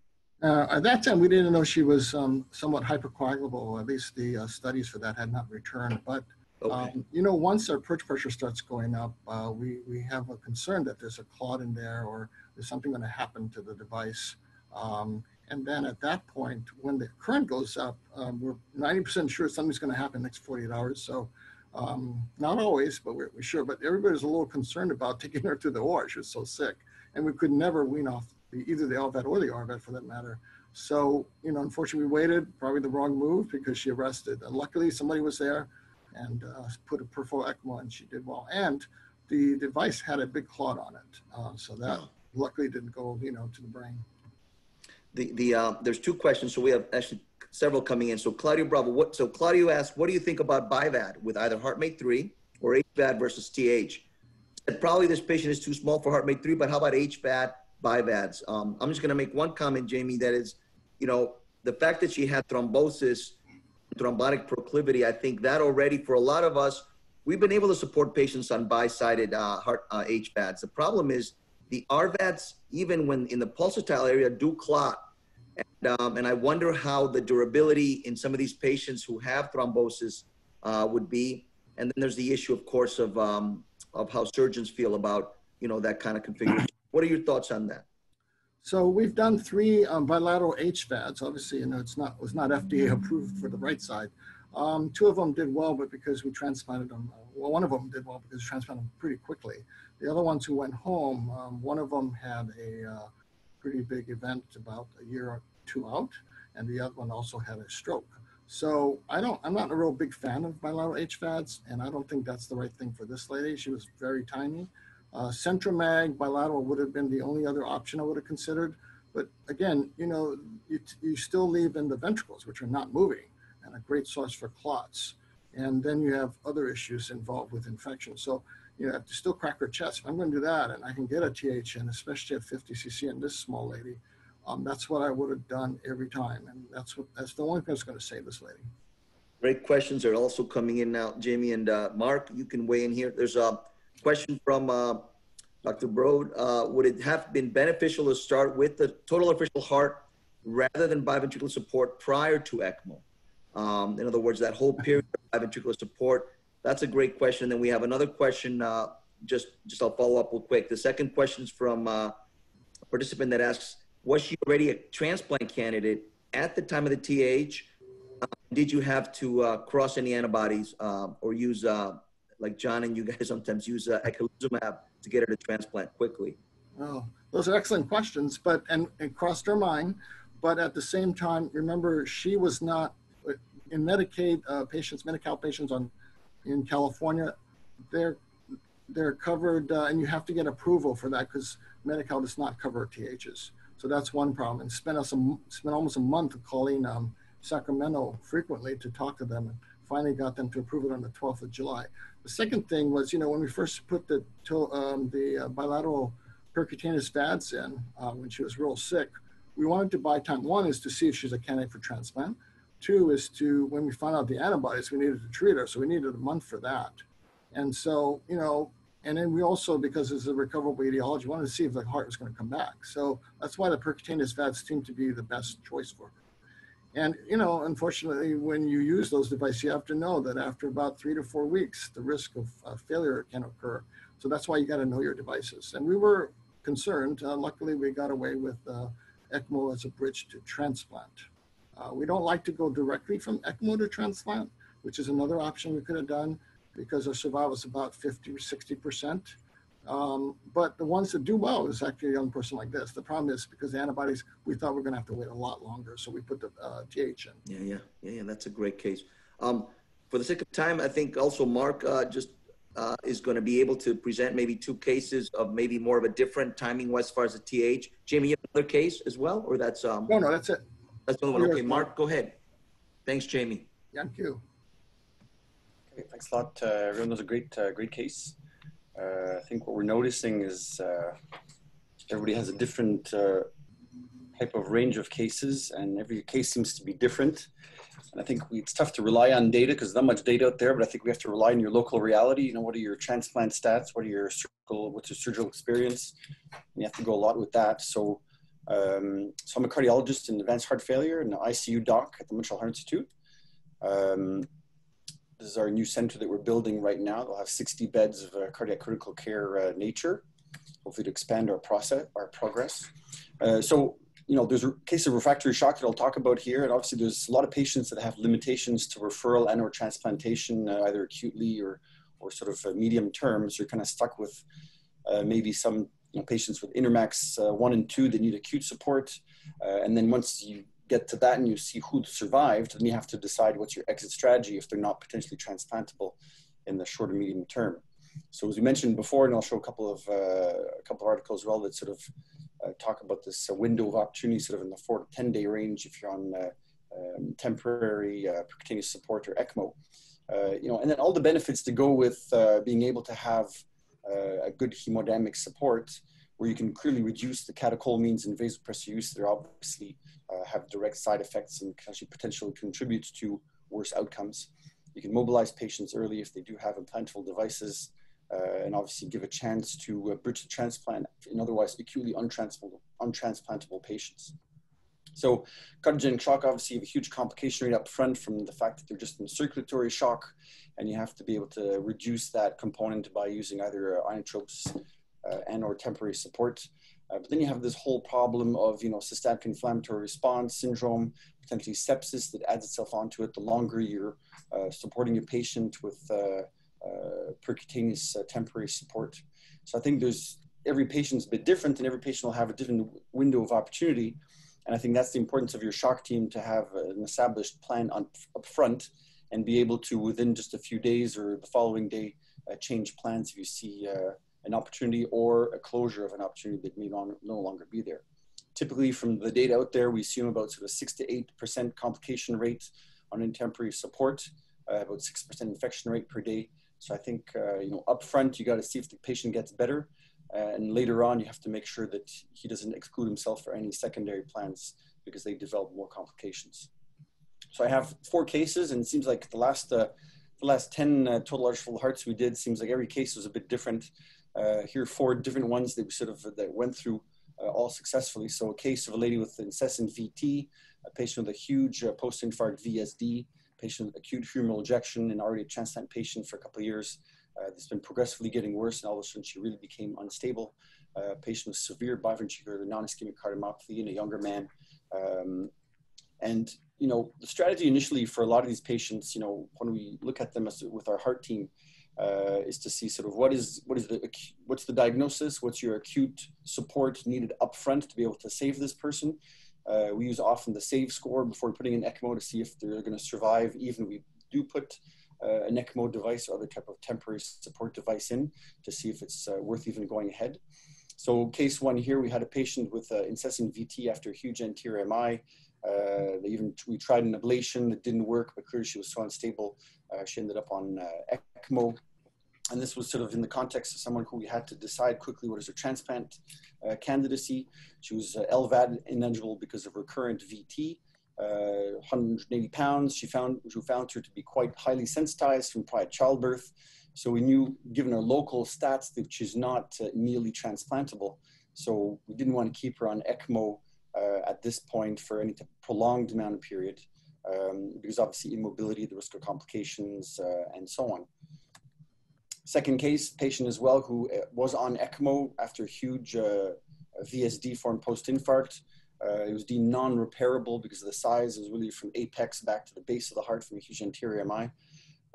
Uh, at that time, we didn't know she was um, somewhat hypercoagulable. At least the uh, studies for that had not returned. But Okay, Um, you know, once our purge pressure starts going up, uh, we, we have a concern that there's a clot in there or there's something going to happen to the device. Um, and then at that point, when the current goes up, um, we're 90% sure something's going to happen next 48 hours. So, um, not always, but we're, we're sure. But everybody's a little concerned about taking her to the OR. She was so sick. And we could never wean off the, either the LVAD or the RVAD for that matter. So, you know, unfortunately, we waited, probably the wrong move because she arrested. And luckily, somebody was there and uh, put a peripheral ECMO and she did well. And the device had a big clot on it. Uh, so that Oh. luckily didn't go, you know, to the brain. the, the, uh, there's two questions, so we have actually several coming in. So Claudio Bravo, what, so Claudio asked, what do you think about BIVAD with either HeartMate 3 or HVAD versus TH? Said probably this patient is too small for HeartMate 3, but how about HVAD, BIVADs? Um, I'm just gonna make one comment, Jamie, that is, you know, the fact that she had thrombosis, thrombotic proclivity, I think that already for a lot of us, we've been able to support patients on bi-sided uh, heart uh, HVADs. The problem is the RVADs, even when in the pulsatile area, do clot. And, um, and I wonder how the durability in some of these patients who have thrombosis uh, would be. And then there's the issue, of course, of, um, of how surgeons feel about, you know, that kind of configuration. What are your thoughts on that? So we've done three um, bilateral HVADs. Obviously, you know, it's not was not FDA approved for the right side. Um, two of them did well, but because we transplanted them, uh, well, one of them did well because we transplanted them pretty quickly. The other ones who went home, um, one of them had a uh, pretty big event about a year or two out, and the other one also had a stroke. So I don't, I'm not a real big fan of bilateral HVADs, and I don't think that's the right thing for this lady. She was very tiny. Uh, CentriMag bilateral would have been the only other option I would have considered. But again, you know, you, you still leave in the ventricles, which are not moving, and a great source for clots. And then you have other issues involved with infection. So you have to still crack her chest. If I'm going to do that, and I can get a THN, especially at 50 cc in this small lady, um, that's what I would have done every time. And that's what that's the only thing that's going to save this lady. Great questions are also coming in now, Jamie and uh, Mark. You can weigh in here. There's a question from uh, Dr. Brode. Uh, would it have been beneficial to start with the total artificial heart rather than biventricular support prior to ECMO? Um, in other words, that whole period of biventricular support. That's a great question. Then we have another question. Uh, just, just I'll follow up real quick. The second question is from uh, a participant that asks, was she already a transplant candidate at the time of the TH? Uh, did you have to uh, cross any antibodies or use, like Jon and you guys sometimes use uh, eculizumab to get her to transplant quickly? Oh, those are excellent questions, but and it crossed her mind. But at the same time, remember she was not in Medicaid uh, patients, Medi-Cal patients on in California. They're they're covered, uh, and you have to get approval for that because Medi-Cal does not cover THs. So that's one problem. And spent us a, spent almost a month calling um, Sacramento frequently to talk to them, finally got them to approve it on the 12th of July. The second thing was, you know, when we first put the um, the uh, bilateral percutaneous VADs in uh, when she was real sick, we wanted to buy time. One is to see if she's a candidate for transplant. Two is to, when we found out the antibodies, we needed to treat her. So we needed a month for that. And so, you know, and then we also, because it's a recoverable etiology, wanted to see if the heart was going to come back. So that's why the percutaneous VADs seemed to be the best choice for her. And, you know, unfortunately, when you use those devices, you have to know that after about three to four weeks, the risk of uh, failure can occur. So that's why you got to know your devices. And we were concerned. Uh, luckily, we got away with uh, ECMO as a bridge to transplant. Uh, we don't like to go directly from ECMO to transplant, which is another option we could have done because our survival is about 50 or 60%. Um, but the ones that do well is actually a young person like this. The problem is because the antibodies, we thought we are going to have to wait a lot longer, so we put the uh, TH in. Yeah, yeah, yeah, yeah. That's a great case. Um, for the sake of time, I think also Mark uh, just uh, is going to be able to present maybe two cases of maybe more of a different timing as far as the TH. Jamie, you have another case as well, or that's um? No, no, that's it. That's the one. Okay, Mark, go ahead. Thanks, Jamie. Thank you. Okay, thanks a lot. Uh, everyone, that was a great, uh, great case. Uh, I think what we're noticing is uh, everybody has a different uh, type of range of cases, and every case seems to be different. And I think we, it's tough to rely on data because there's not much data out there, but I think we have to rely on your local reality. You know, what are your transplant stats? What are your surgical, what's your surgical experience? And you have to go a lot with that. So, um, so I'm a cardiologist in advanced heart failure and an ICU doc at the Montreal Heart Institute. Um, this is our new center that we're building right now. They'll have 60 beds of uh, cardiac critical care uh, nature, hopefully to expand our process, our progress. Uh, so you know, there's a case of refractory shock that I'll talk about here. And obviously there's a lot of patients that have limitations to referral and or transplantation, uh, either acutely or, or sort of medium term. So you're kind of stuck with maybe some you know, patients with INTERMACS uh, one and two that need acute support. Uh, and then once you get to that and you see who survived, then you have to decide what's your exit strategy if they're not potentially transplantable in the short or medium term. So as we mentioned before, and I'll show a couple of uh, a couple of articles as well that sort of uh, talk about this uh, window of opportunity sort of in the four to 10 day range if you're on uh, um, temporary percutaneous support or ECMO. you know, and then all the benefits to go with being able to have a good hemodynamic support where you can clearly reduce the catecholamines and vasopressor use that are obviously uh, have direct side effects and actually potentially contribute to worse outcomes. You can mobilize patients early if they do have implantable devices uh, and obviously give a chance to uh, bridge the transplant in otherwise acutely untransplantable, untransplantable patients. So cardiogenic shock obviously have a huge complication rate up front from the fact that they're just in circulatory shock and you have to be able to reduce that component by using either uh, inotropes uh, and or temporary support. Uh, but then you have this whole problem of, you know, systemic inflammatory response syndrome, potentially sepsis that adds itself onto it. The longer you're uh, supporting your patient with uh, uh, percutaneous uh, temporary support. So I think there's every patient's a bit different and every patient will have a different window of opportunity. And I think that's the importance of your shock team to have an established plan on, up front and be able to, within just a few days or the following day, uh, change plans if you see uh, an opportunity or a closure of an opportunity that may no, longer be there. Typically, from the data out there, we assume about sort of six to eight percent complication rate on temporary support, uh, about six percent infection rate per day, so I think, uh, you know, upfront, you got to see if the patient gets better. Uh, and later on, you have to make sure that he doesn't exclude himself for any secondary plans because they develop more complications. So I have four cases, and it seems like the last, uh, the last 10 uh, total artificial hearts we did seems like every case was a bit different. Uh, here four different ones that we sort of that went through uh, all successfully. So a case of a lady with incessant VT, a patient with a huge post-infarct VSD, patient with acute humoral rejection and already a transplant patient for a couple of years. Uh, it's been progressively getting worse, and all of a sudden she really became unstable. Uh, patient with severe biventricular non-ischemic cardiomyopathy in a younger man. Um, and you know, the strategy initially for a lot of these patients, you know, when we look at them as, with our heart team, uh, is to see sort of what is what is the what's the diagnosis, what's your acute support needed upfront to be able to save this person, uh, we use often the SAVE score before putting in ECMO to see if they're going to survive. Even we do put uh, an ECMO device or other type of temporary support device in to see if it's uh, worth even going ahead. So case one here, we had a patient with uh, incessant VT after a huge anterior MI. Uh, they even we tried an ablation that didn't work, clearly she was so unstable. Uh, she ended up on ECMO and this was sort of in the context of someone who we had to decide quickly what is her transplant uh, candidacy. She was uh, LVAD ineligible because of recurrent VT, uh, 180 pounds. She found, we found her to be quite highly sensitized from prior childbirth. So we knew, given her local stats, that she's not uh, immediately transplantable. So we didn't want to keep her on ECMO uh, at this point for any prolonged amount of period, um, because obviously immobility, the risk of complications, uh, and so on. Second case, patient as well who uh, was on ECMO after huge uh, VSD form post-infarct. Uh, it was deemed non-repairable because of the size. It was really from apex back to the base of the heart from a huge anterior MI.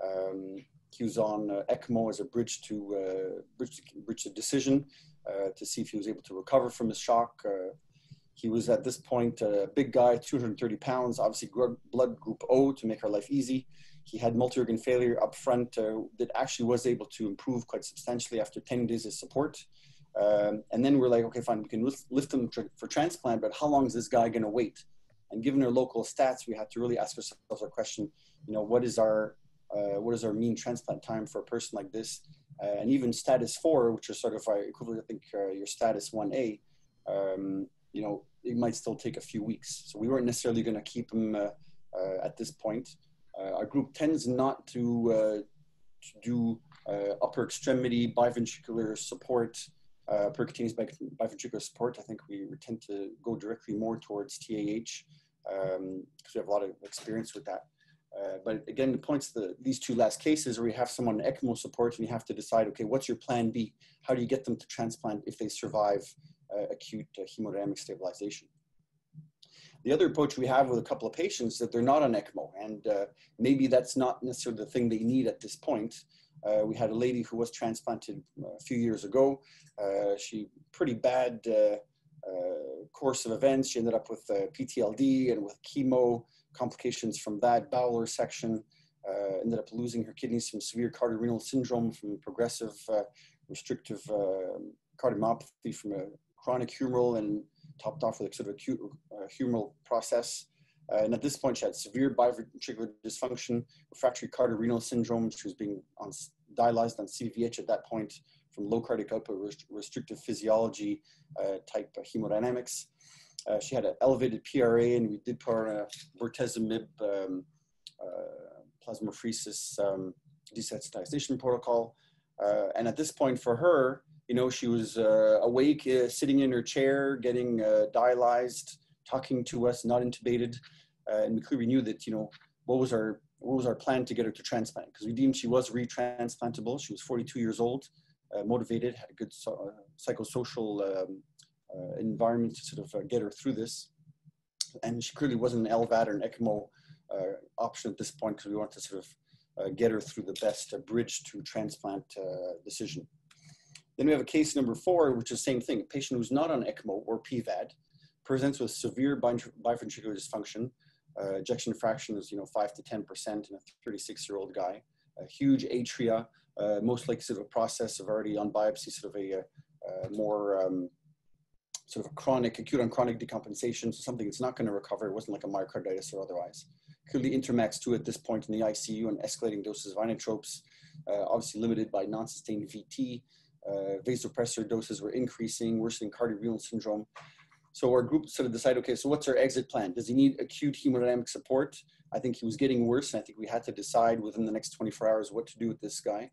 Um, he was on uh, ECMO as a bridge to uh, bridge to, bridge to decision uh, to see if he was able to recover from his shock. He was at this point a big guy, 230 pounds, obviously blood group O to make our life easy. He had multi-organ failure up front uh, that actually was able to improve quite substantially after 10 days of support. Um, and then we're like, okay, fine, we can lift, lift him for transplant, but how long is this guy going to wait? And given our local stats, we had to really ask ourselves a question, you know, what is our, uh, what is our mean transplant time for a person like this? Uh, and even status four, which is sort of our equivalent, I think, uh, your status 1A, um, you know, it might still take a few weeks. So we weren't necessarily going to keep him uh, uh, at this point. Uh, our group tends not to, to do upper extremity biventricular support uh, percutaneous biventricular support, I think we tend to go directly more towards TAH because um, we have a lot of experience with that. Uh, but again, it points to these two last cases where you have someone ECMO support and you have to decide, okay, what's your plan B? How do you get them to transplant if they survive uh, acute uh, hemodynamic stabilization? The other approach we have with a couple of patients that they're not on ECMO, and uh, maybe that's not necessarily the thing they need at this point. Uh, we had a lady who was transplanted a few years ago. Uh, she pretty bad uh, uh, course of events. She ended up with PTLD and with chemo complications from that, bowel resection. ended up losing her kidneys from severe cardiorenal syndrome from progressive restrictive cardiomyopathy from a chronic humoral and topped off with a sort of acute uh, humoral process. Uh, and at this point, she had severe biventricular dysfunction, refractory cardiorenal syndrome. She was being on, dialyzed on CVH at that point from low cardiac output rest restrictive physiology uh, type hemodynamics. Uh, she had an elevated PRA, and we did put on a bortezomib um, uh, plasmapheresis um, desensitization protocol. Uh, and at this point, for her, you know, she was uh, awake, uh, sitting in her chair, getting dialyzed, talking to us, not intubated. and we clearly knew that, you know, what was our what was our plan to get her to transplant? Because we deemed she was retransplantable. She was 42 years old, uh, motivated, had a good so, uh, psychosocial um, uh, environment to sort of uh, get her through this. And she clearly wasn't an LVAD or an ECMO uh, option at this point because we wanted to sort of uh, get her through the best bridge to transplant decision. Then we have a case number four, which is the same thing. A patient who's not on ECMO or PVAD presents with severe biventricular dysfunction, uh, ejection fraction is, you know, five to 10% in a 36 year old guy. A huge atria, uh, most likely sort of a process of already on biopsy, sort of a, uh, more um, sort of a chronic, acute on chronic decompensation, so something that's not going to recover. It wasn't like a myocarditis or otherwise. Clearly INTERMACS 2 at this point in the ICU and escalating doses of inotropes, uh, obviously limited by non-sustained VT. Uh, vasopressor doses were increasing, worsening cardiorenal syndrome. So our group sort of decided, okay, so what's our exit plan? Does he need acute hemodynamic support? I think he was getting worse. And I think we had to decide within the next 24 hours what to do with this guy.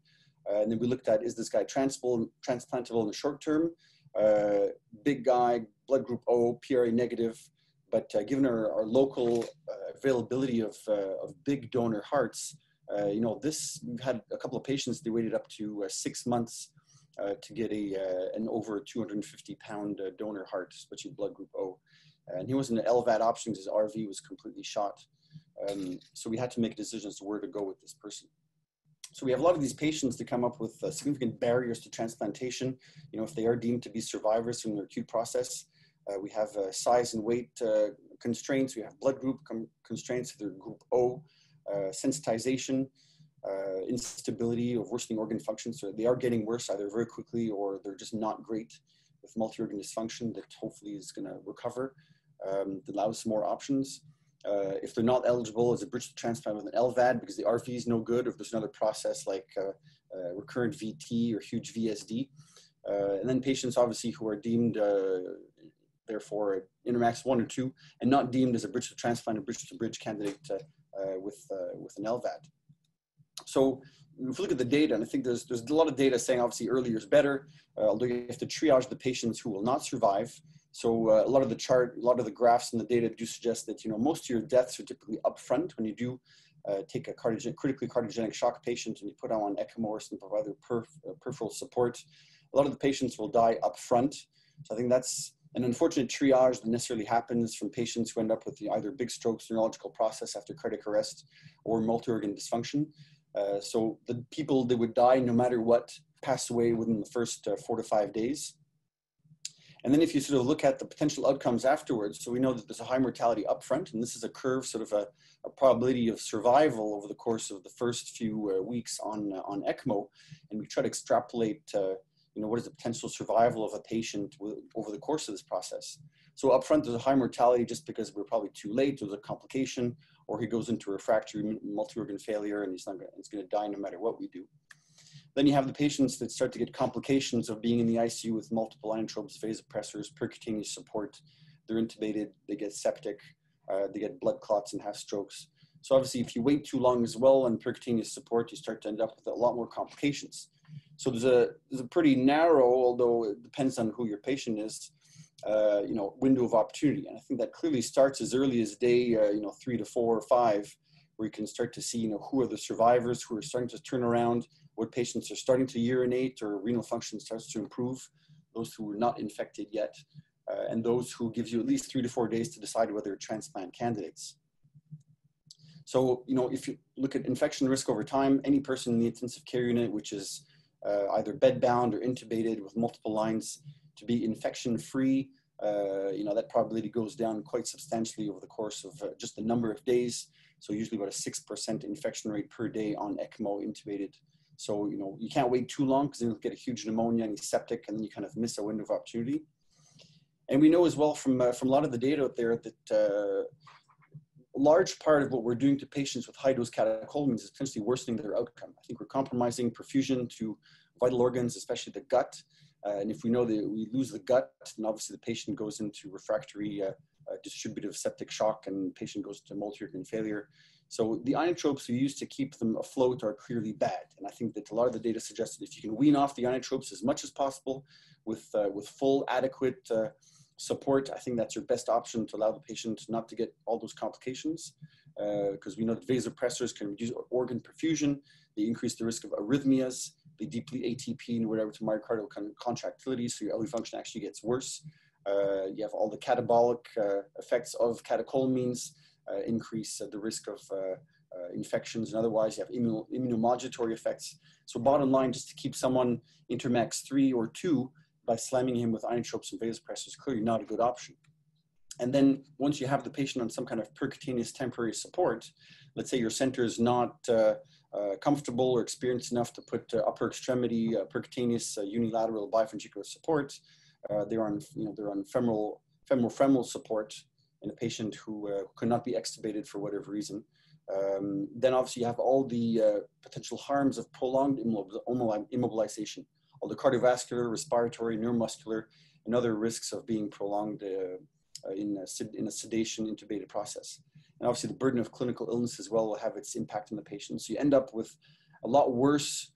Uh, and then we looked at, is this guy transplantable, in the short term? Uh, big guy, blood group O, PRA negative. But uh, given our, our local uh, availability of, uh, of big donor hearts, uh, you know, this, we've had a couple of patients, they waited up to six months to get a uh, an over 250 pound uh, donor heart, especially blood group O. And he wasn't an LVAD option because his RV was completely shot. Um, so we had to make decisions to where to go with this person. So we have a lot of these patients that come up with uh, significant barriers to transplantation. You know, if they are deemed to be survivors from their acute process, uh, we have uh, size and weight constraints. We have blood group constraints if they're group O, sensitization, uh, instability of worsening organ function. So they are getting worse either very quickly or they're just not great with multi-organ dysfunction that hopefully is going to recover. Um, that allows more options. Uh, if they're not eligible as a bridge to transplant with an LVAD because the RV is no good, or if there's another process like uh, uh, recurrent VT or huge VSD. Uh, and then patients obviously who are deemed uh, therefore INTERMACS one or two and not deemed as a bridge to transplant or bridge to bridge candidate uh, with, with an LVAD. So if we look at the data, and I think there's, there's a lot of data saying obviously earlier is better, uh, although you have to triage the patients who will not survive. So uh, a lot of the chart, a lot of the graphs and the data do suggest that, you know, most of your deaths are typically upfront when you do uh, take a critically cardiogenic shock patient and you put on ECMO or some other peripheral support. A lot of the patients will die upfront. So I think that's an unfortunate triage that necessarily happens from patients who end up with either big strokes, neurological process after cardiac arrest, or multi-organ dysfunction. Uh, so the people that would die no matter what passed away within the first uh, four to five days. And then if you sort of look at the potential outcomes afterwards, so we know that there's a high mortality upfront, and this is a curve, sort of a, a probability of survival over the course of the first few uh, weeks on, uh, on ECMO, and we try to extrapolate, uh, you know, what is the potential survival of a patient over the course of this process. So upfront, there's a high mortality just because we're probably too late, there's a complication, or he goes into refractory multi-organ failure and he's not gonna, he's gonna die no matter what we do. Then you have the patients that start to get complications of being in the ICU with multiple inotropes, vasopressors, percutaneous support. They're intubated, they get septic, uh, they get blood clots and have strokes. So obviously, if you wait too long as well on percutaneous support, you start to end up with a lot more complications. So there's a there's a pretty narrow, although it depends on who your patient is, uh, you know, window of opportunity. And I think that clearly starts as early as day, uh, you know, three to four or five, where you can start to see, you know, who are the survivors who are starting to turn around, what patients are starting to urinate or renal function starts to improve, those who are not infected yet, uh, and those who gives you at least three to four days to decide whether transplant candidates. So, you know, if you look at infection risk over time, any person in the intensive care unit, which is uh, either bedbound or intubated with multiple lines, to be infection free, uh, you know, that probability goes down quite substantially over the course of uh, just a number of days. So usually about a 6% infection rate per day on ECMO intubated so, you know, you can't wait too long because then you'll get a huge pneumonia and septic and then you kind of miss a window of opportunity. And we know as well from, uh, from a lot of the data out there that uh, a large part of what we're doing to patients with high dose catecholamines is potentially worsening their outcome. I think we're compromising perfusion to vital organs, especially the gut. Uh, and if we know that we lose the gut, then obviously the patient goes into refractory uh, uh, distributive septic shock and patient goes to multi-organ failure. So the inotropes we use to keep them afloat are clearly bad. And I think that a lot of the data suggests that if you can wean off the inotropes as much as possible with, uh, with full adequate uh, support, I think that's your best option to allow the patient not to get all those complications. Because uh, we know that vasopressors can reduce organ perfusion, they increase the risk of arrhythmias, they deplete ATP and whatever to myocardial con contractility, so your LV function actually gets worse. Uh, you have all the catabolic uh, effects of catecholamines, uh, increase uh, the risk of uh, infections and otherwise you have immun immunomodulatory effects. So bottom line, just to keep someone INTERMACS three or two by slamming him with inotropes and vasopressors is clearly not a good option. And then once you have the patient on some kind of percutaneous temporary support, let's say your center is not uh, uh, comfortable or experienced enough to put uh, upper extremity percutaneous unilateral biventricular support, they're on you know they're on femoral femoral femoral support in a patient who uh, could not be extubated for whatever reason. Um, then obviously you have all the uh, potential harms of prolonged immobilization, all the cardiovascular, respiratory, neuromuscular, and other risks of being prolonged uh, uh in, a, in a sedation intubated process. And obviously the burden of clinical illness as well will have its impact on the patient. So you end up with a lot worse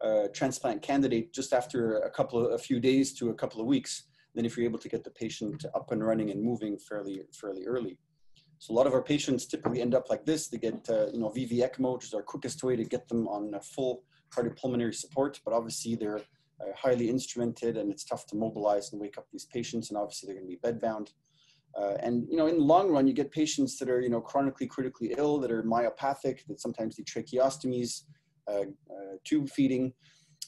uh, transplant candidate just after a couple of, a few days to a couple of weeks than if you're able to get the patient up and running and moving fairly, fairly early. So a lot of our patients typically end up like this. They get, uh, you know, VV ECMO, which is our quickest way to get them on full cardiopulmonary support, but obviously they're uh, highly instrumented and it's tough to mobilize and wake up these patients and obviously they're going to be bedbound. Uh, and you know, in the long run, you get patients that are you know chronically critically ill, that are myopathic, that sometimes need tracheostomies, uh, uh, tube feeding,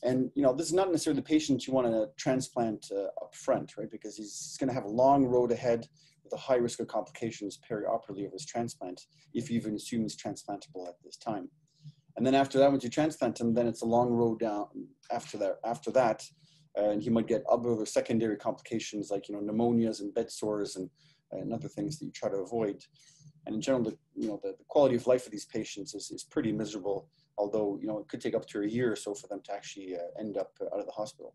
and you know, this is not necessarily the patient you want to transplant uh, up front, right? Because he's, he's going to have a long road ahead with a high risk of complications perioperatively of his transplant, if you even assume he's transplantable at this time. And then after that, once you transplant him, then it's a long road down after that. After that, uh, and he might get other secondary complications like you know pneumonias and bed sores and, and other things that you try to avoid. And in general, the, you know the, the quality of life of these patients is, is pretty miserable although you know it could take up to a year or so for them to actually uh, end up out of the hospital.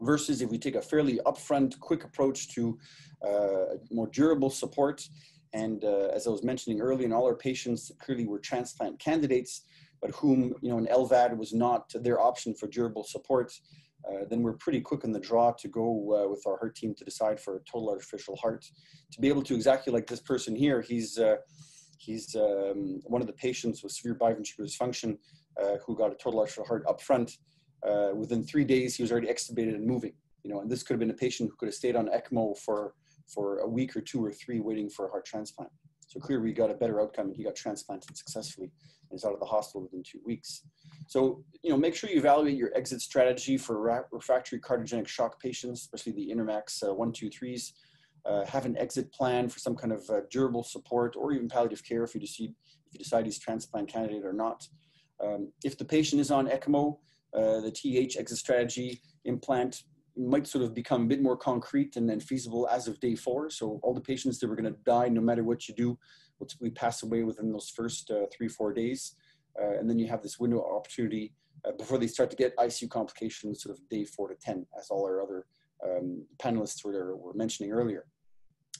Versus if we take a fairly upfront, quick approach to uh, more durable support, and uh, as I was mentioning earlier, in all our patients clearly were transplant candidates, but whom you know an LVAD was not their option for durable support. Uh, then we're pretty quick in the draw to go uh, with our heart team to decide for a total artificial heart. To be able to exactly like this person here, he's uh, He's um, one of the patients with severe biventricular dysfunction uh, who got a total artificial heart up front. Uh, within three days, he was already extubated and moving. You know, and this could have been a patient who could have stayed on ECMO for for a week or two or three waiting for a heart transplant. So clearly, we got a better outcome, and he got transplanted successfully is out of the hospital within two weeks. So, you know, make sure you evaluate your exit strategy for refractory cardiogenic shock patients, especially the INTERMACS uh. Uh, have an exit plan for some kind of uh, durable support or even palliative care if you decide if you decide he's transplant candidate or not. Um, if the patient is on ECMO, uh, the TH exit strategy implant might sort of become a bit more concrete and then feasible as of day four. So all the patients that were going to die, no matter what you do, will typically pass away within those first uh, three, four days. Uh, and then you have this window of opportunity uh, before they start to get ICU complications, sort of day four to 10, as all our other um, panelists were, were mentioning earlier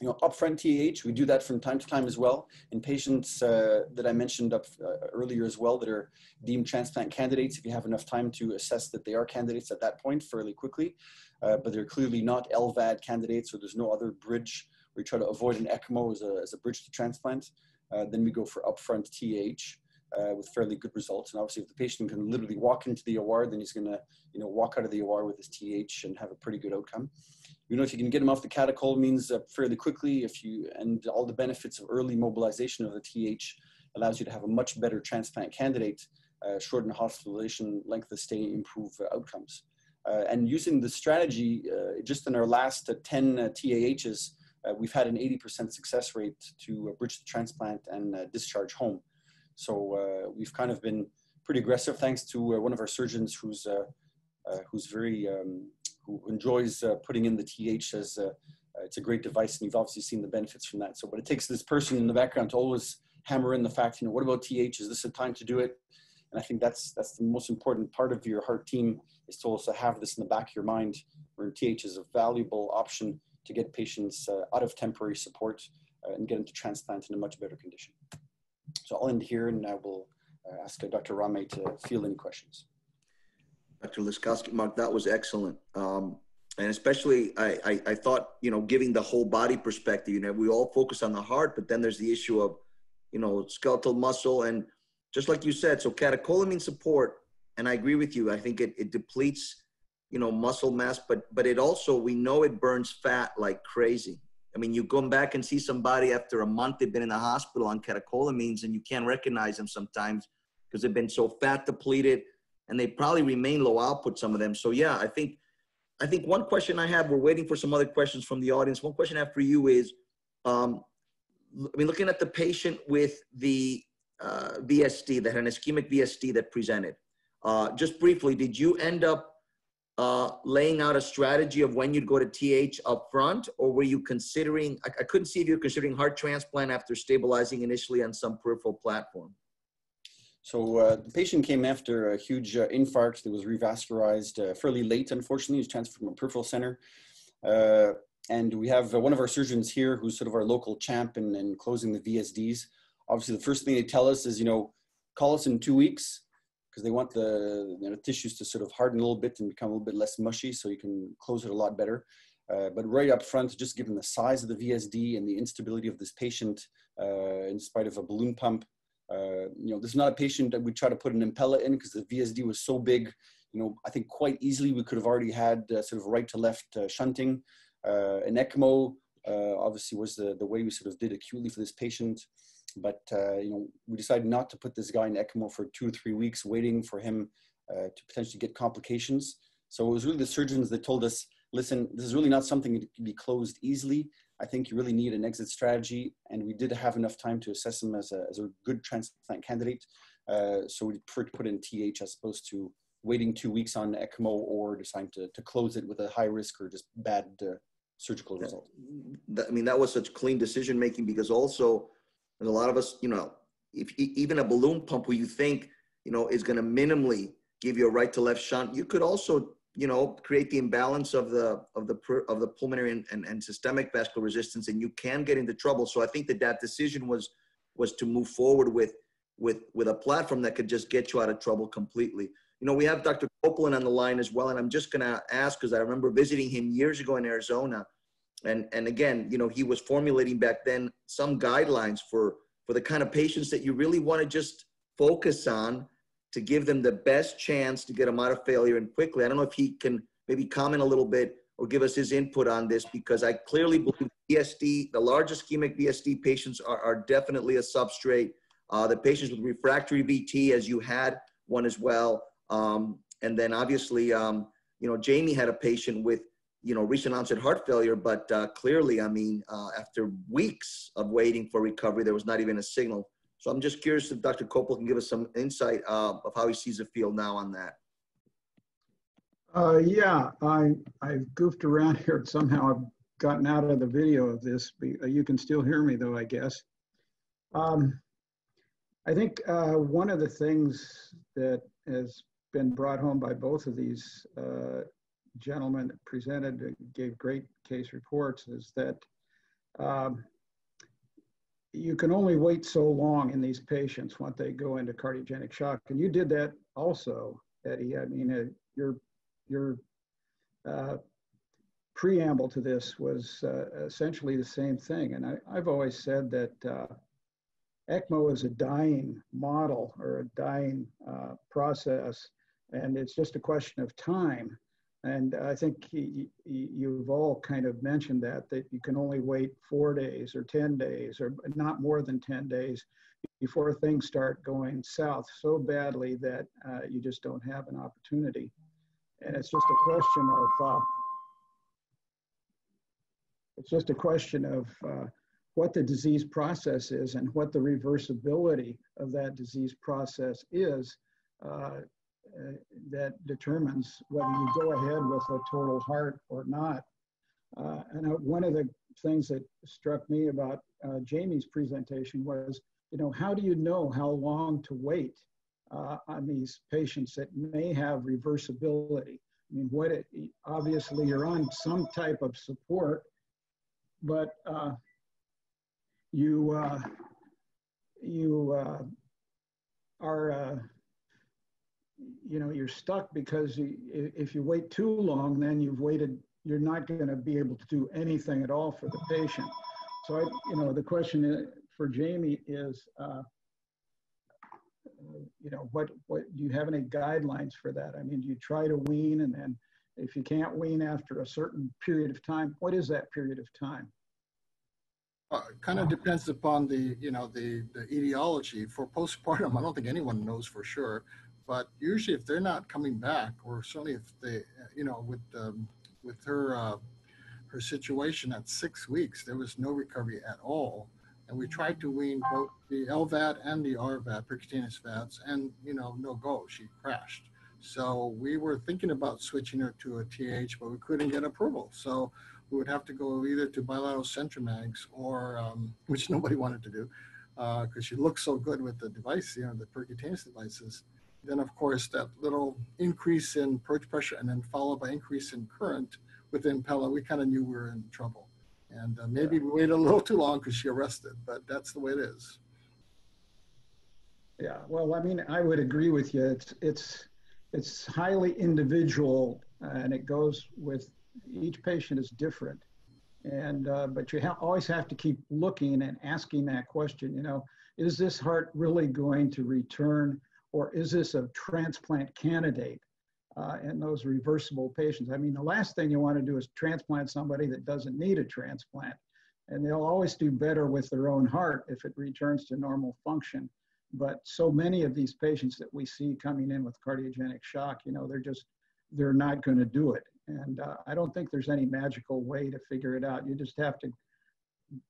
you know, upfront TAH, we do that from time to time as well in patients uh, that I mentioned up uh, earlier as well that are deemed transplant candidates. If you have enough time to assess that they are candidates at that point fairly quickly, uh, but they're clearly not LVAD candidates or there's no other bridge you try to avoid an ECMO as a, as a bridge to transplant, uh, then we go for upfront TH Uh, with fairly good results. And obviously, if the patient can literally walk into the OR, then he's going to, you know, walk out of the OR with his TH and have a pretty good outcome you know, if you can get them off the catecholamines uh, fairly quickly, if you and all the benefits of early mobilization of the TH allows you to have a much better transplant candidate, uh, shorten hospitalization length of stay, improve uh, outcomes. Uh, and using the strategy, uh, just in our last uh, 10 TAHs, Uh, we've had an 80% success rate to uh, bridge the transplant and uh, discharge home. So we've kind of been pretty aggressive thanks to one of our surgeons who's who's very um, who enjoys uh, putting in the TH as uh, it's a great device, and you've obviously seen the benefits from that. So, but it takes this person in the background to always hammer in the fact, you know, what about TH? Is this a time to do it? And I think that's that's the most important part of your heart team is to also have this in the back of your mind, where TH is a valuable option to get patients uh, out of temporary support uh, and get into transplant in a much better condition. So I'll end here, and I will uh, ask Dr. Rame to field any questions. Dr. Liszkowski, Mark, that was excellent. Um, and especially, I, I, I, thought, you know, giving the whole body perspective, you know, we all focus on the heart, but then there's the issue of, you know, skeletal muscle. And just like you said, so catecholamine support, and I agree with you, I think it, it depletes, you know, muscle mass, but, but it also, we know it burns fat like crazy. I mean, you come back and see somebody after a month they've been in the hospital on catecholamines and you can't recognize them sometimes because they've been so fat depleted and they probably remain low output, some of them. So yeah, I think, I think one question I have, we're waiting for some other questions from the audience. One question for you is, um, I mean, looking at the patient with the uh, VSD, that had an ischemic VSD that presented, uh, just briefly, did you end up uh, laying out a strategy of when you'd go to TH up front, or were you considering, I, I couldn't see if you were considering heart transplant after stabilizing initially on some peripheral platform. So uh, the patient came after a huge uh, infarct that was revascularized uh, fairly late, unfortunately. He was transferred from a peripheral center. Uh, and we have uh, one of our surgeons here who's sort of our local champ in, in closing the VSDs. Obviously, the first thing they tell us is, you know, call us in two weeks because they want the you know, tissues to sort of harden a little bit and become a little bit less mushy so you can close it a lot better. Uh, but right up front, just given the size of the VSD and the instability of this patient, uh, in spite of a balloon pump, uh, you know, this is not a patient that we try to put an Impella in because the VSD was so big. You know, I think quite easily we could have already had uh, sort of right to left uh, shunting. Uh, an ECMO obviously was the, the way we sort of did acutely for this patient. But, uh, you know, we decided not to put this guy in ECMO for two or three weeks, waiting for him to potentially get complications. So it was really the surgeons that told us, listen, this is really not something that can be closed easily. I think you really need an exit strategy, and we did have enough time to assess him as a, as a good transplant candidate. Uh, so we prefer to put in TH as opposed to waiting two weeks on ECMO or deciding to, to close it with a high risk or just bad uh, surgical result. I mean, that was such clean decision making because also, and a lot of us, you know, if even a balloon pump where you think, you know, is going to minimally give you a right to left shunt, you could also you know create the imbalance of the of the of the pulmonary and, and, and, systemic vascular resistance and you can get into trouble. So i think that that decision was was to move forward with with with a platform that could just get you out of trouble completely. You know we have dr copeland on the line as well and i'm just going to ask because i remember visiting him years ago in arizona and and again you know he was formulating back then some guidelines for for the kind of patients that you really want to just focus on to give them the best chance to get them out of failure and quickly. I don't know if he can maybe comment a little bit or give us his input on this because I clearly believe VSD, the large ischemic VSD patients are, are definitely a substrate. Uh, the patients with refractory VT, as you had one as well. Um, and then obviously, um, you know, Jamie had a patient with, you know, recent onset heart failure, but uh, clearly, I mean, uh, after weeks of waiting for recovery, there was not even a signal. So I'm just curious if Dr. Copeland can give us some insight uh, of how he sees the field now on that. Uh, yeah, I I've goofed around here. Somehow I've gotten out of the video of this. Uh, you can still hear me though, I guess. Um, I think uh, one of the things that has been brought home by both of these gentlemen that presented, gave great case reports, is that um, you can only wait so long in these patients once they go into cardiogenic shock. And you did that also, Eddie. I mean, uh, your your uh, preamble to this was uh, essentially the same thing. And I, have always said that uh, ECMO is a dying model or a dying uh, process, and it's just a question of time. And I think he, he, you've all kind of mentioned that, that you can only wait four days or 10 days or not more than 10 days before things start going south so badly that uh, you just don't have an opportunity. And it's just a question of, uh, it's just a question of uh, what the disease process is and what the reversibility of that disease process is uh, that determines whether you go ahead with a total heart or not. Uh, and uh, one of the things that struck me about uh, Jamie's presentation was, you know, how do you know how long to wait uh, on these patients that may have reversibility? I mean, what it, obviously you're on some type of support, but you you are you know you're stuck because if you wait too long then you've waited you're not going to be able to do anything at all for the patient. So i you know the question for jamie is uh, you know what what do you have any guidelines for that? I mean do you try to wean and then if you can't wean after a certain period of time what is that period of time? Uh, kind of depends upon the you know the the etiology. For postpartum i don't think anyone knows for sure but usually, if they're not coming back, or certainly if they, you know, with um, with her uh, her situation at six weeks, there was no recovery at all, and we tried to wean both the LVAD and the RVAD, percutaneous VADs, and you know, no go. She crashed. So we were thinking about switching her to a TH, but we couldn't get approval. So we would have to go either to bilateral CentriMags or, um, which nobody wanted to do, because uh, she looks so good with the device, you know, the percutaneous devices. Then, of course, that little increase in approach pressure and then followed by increase in current with Impella, we kind of knew we were in trouble. And uh, maybe we waited a little too long because she arrested, but that's the way it is. Yeah, well, I mean, I would agree with you. It's it's it's highly individual, and it goes with each patient is different. And uh, but you ha- always have to keep looking and asking that question. You know, is this heart really going to return or is this a transplant candidate uh, in those reversible patients? I mean, the last thing you want to do is transplant somebody that doesn't need a transplant. And they'll always do better with their own heart if it returns to normal function. But so many of these patients that we see coming in with cardiogenic shock, you know, they're just, they're not going to do it. And uh, I don't think there's any magical way to figure it out. You just have to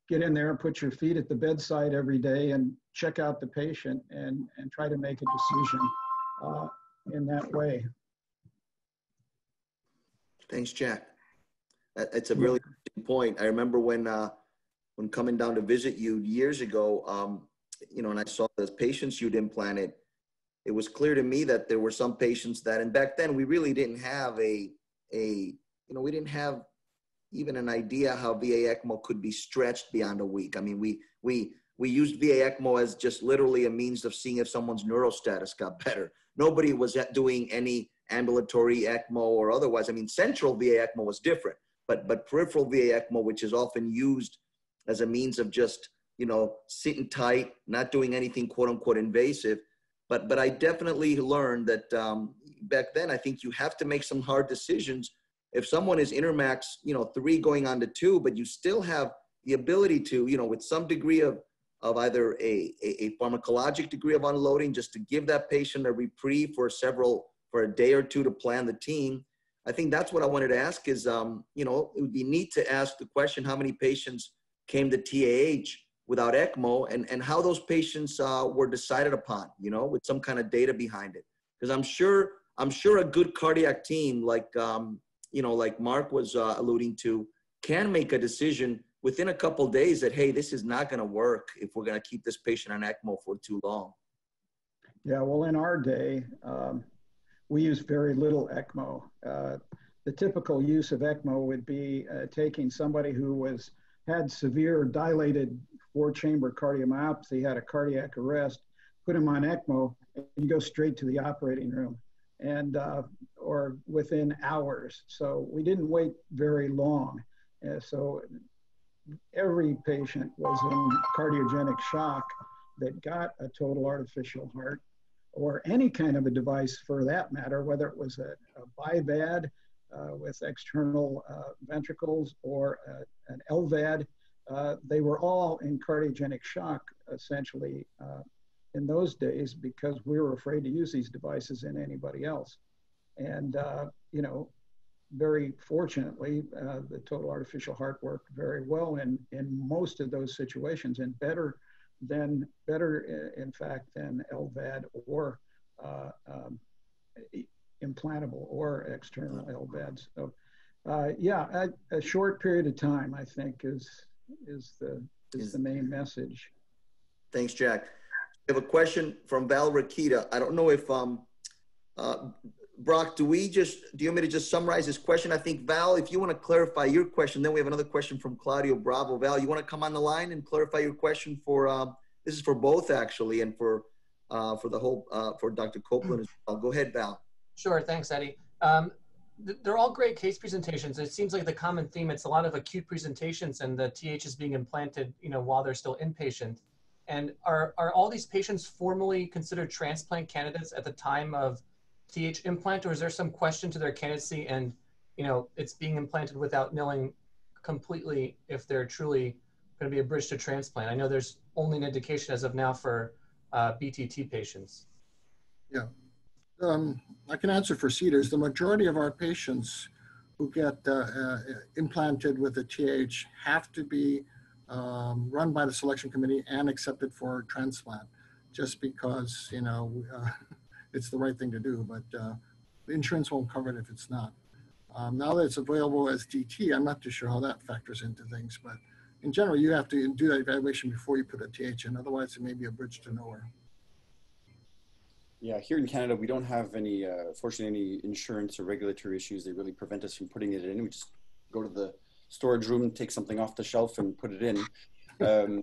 get in there and put your feet at the bedside every day and check out the patient and, and try to make a decision uh, in that way. Thanks, Jack. It's a really good point. I remember when uh, when coming down to visit you years ago, um, you know, and I saw the patients you'd implanted, it was clear to me that there were some patients that, and back then we really didn't have a, a, you know, we didn't have even an idea how VA ECMO could be stretched beyond a week. I mean, we we we used VA ECMO as just literally a means of seeing if someone's neurostatus got better. Nobody was doing any ambulatory ECMO or otherwise. I mean, central VA ECMO was different, but but peripheral VA ECMO, which is often used as a means of just you know sitting tight, not doing anything quote unquote invasive. But but I definitely learned that um, back then I think you have to make some hard decisions if someone is INTERMACS, you know, three going on to two, but you still have the ability to, you know, with some degree of of either a, a, a pharmacologic degree of unloading, just to give that patient a reprieve for several for a day or two to plan the team. I think that's what I wanted to ask is, um, you know, it would be neat to ask the question, how many patients came to TAH without ECMO and, and how those patients uh, were decided upon, you know, with some kind of data behind it. Because I'm sure, I'm sure a good cardiac team like, um, you know, like Mark was uh, alluding to, can make a decision within a couple days that, hey, this is not going to work if we're going to keep this patient on ECMO for too long. Yeah, well, in our day, um, we use very little ECMO. Uh, the typical use of ECMO would be uh, taking somebody who was had severe dilated four-chamber cardiomyopathy, had a cardiac arrest, put him on ECMO, and you go straight to the operating room, and uh, or within hours. So we didn't wait very long. Uh, so every patient was in cardiogenic shock that got a total artificial heart or any kind of a device for that matter, whether it was a, a BiVAD uh, with external uh, ventricles or uh, an LVAD, uh, they were all in cardiogenic shock essentially uh, in those days because we were afraid to use these devices in anybody else. And, uh, you know, very fortunately, uh, the total artificial heart worked very well in, in most of those situations and better than, better in fact, than LVAD or uh, um, implantable or external LVADs. So uh, yeah, a, a, short period of time, I think is, is the, is, is the main message. Thanks, Jack. We have a question from Val Rakita. I don't know if um, uh, Brock, do we just, do you want me to just summarize this question? I think Val, if you want to clarify your question, then we have another question from Claudio Bravo. Val, you want to come on the line and clarify your question for, um, this is for both actually, and for, uh, for the whole, uh, for Dr. Copeland as well. Go ahead, Val. Sure, thanks, Eddie. Um, they're all great case presentations. It seems like the common theme, it's a lot of acute presentations and the TH is being implanted, you know, while they're still inpatient. And are, are all these patients formally considered transplant candidates at the time of TH implant, or is there some question to their candidacy and you know it's being implanted without knowing completely if they're truly going to be a bridge to transplant? I know there's only an indication as of now for uh, BTT patients. Yeah, um, I can answer for Cedars. The majority of our patients who get uh, uh, implanted with a TH have to be um, run by the selection committee and accepted for transplant, just because you know. It's the right thing to do, but uh, insurance won't cover it if it's not. Um, now that it's available as DT, I'm not too sure how that factors into things, but in general, you have to do that evaluation before you put a TH in. Otherwise, it may be a bridge to nowhere. Yeah, here in Canada, we don't have any, uh, fortunately, any insurance or regulatory issues that really prevent us from putting it in. We just go to the storage room, take something off the shelf, and put it in. Um,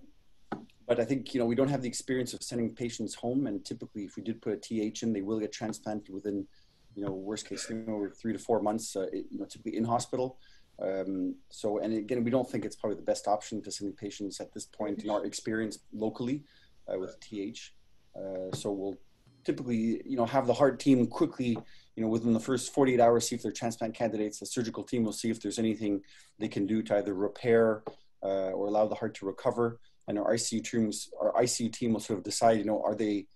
but I think you know we don't have the experience of sending patients home, and typically, if we did put a TH in, they will get transplanted within, you know, worst case scenario, three to four months. Uh, you know, typically in hospital. Um, so, and again, we don't think it's probably the best option to sending patients at this point in our experience locally uh, with TH. Uh, so we'll typically, you know, have the heart team quickly, you know, within the first 48 hours, see if they're transplant candidates. The surgical team will see if there's anything they can do to either repair uh, or allow the heart to recover and our ICU teams, our ICU team will sort of decide, you know, are they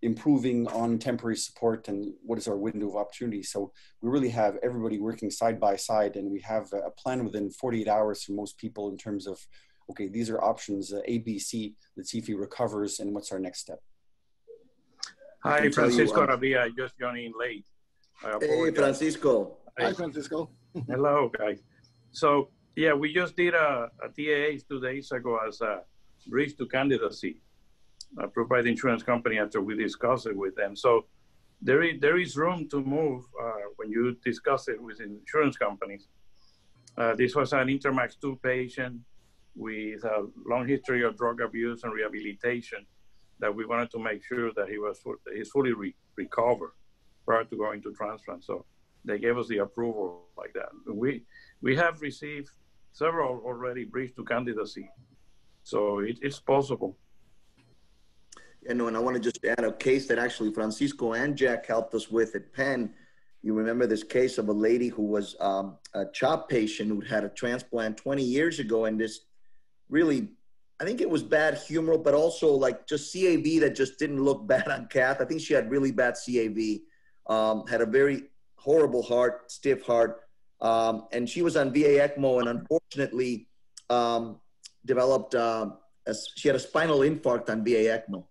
improving on temporary support and what is our window of opportunity? So we really have everybody working side by side, and we have a plan within 48 hours for most people in terms of, okay, these are options uh, A, B, C. Let's see if he recovers, and what's our next step. Hi, Francisco Arabia, just joining late. Hey, Francisco. Hi, Francisco. Hello, guys. So, yeah, we just did a, a TAH two days ago as a bridge to candidacy by the insurance company after we discuss it with them. So there is, there is room to move uh, when you discuss it with insurance companies. Uh, this was an INTERMACS 2 patient with a long history of drug abuse and rehabilitation that we wanted to make sure that he was he's fully re- recovered prior to going to transplant. So they gave us the approval like that. We we have received several already bridge to candidacy so it, it's possible. Yeah, no, and I want to just add a case that actually Francisco and Jack helped us with at Penn. you remember this case of a lady who was um, a CHOP patient who'd had a transplant 20 years ago, and this really, I think it was bad humoral, but also like just CAV that just didn't look bad on cath. I think she had really bad CAV, um, had a very horrible heart, stiff heart, um, and she was on VA ECMO, and unfortunately um, developed. Uh, a, she had a spinal infarct on VA ECMO.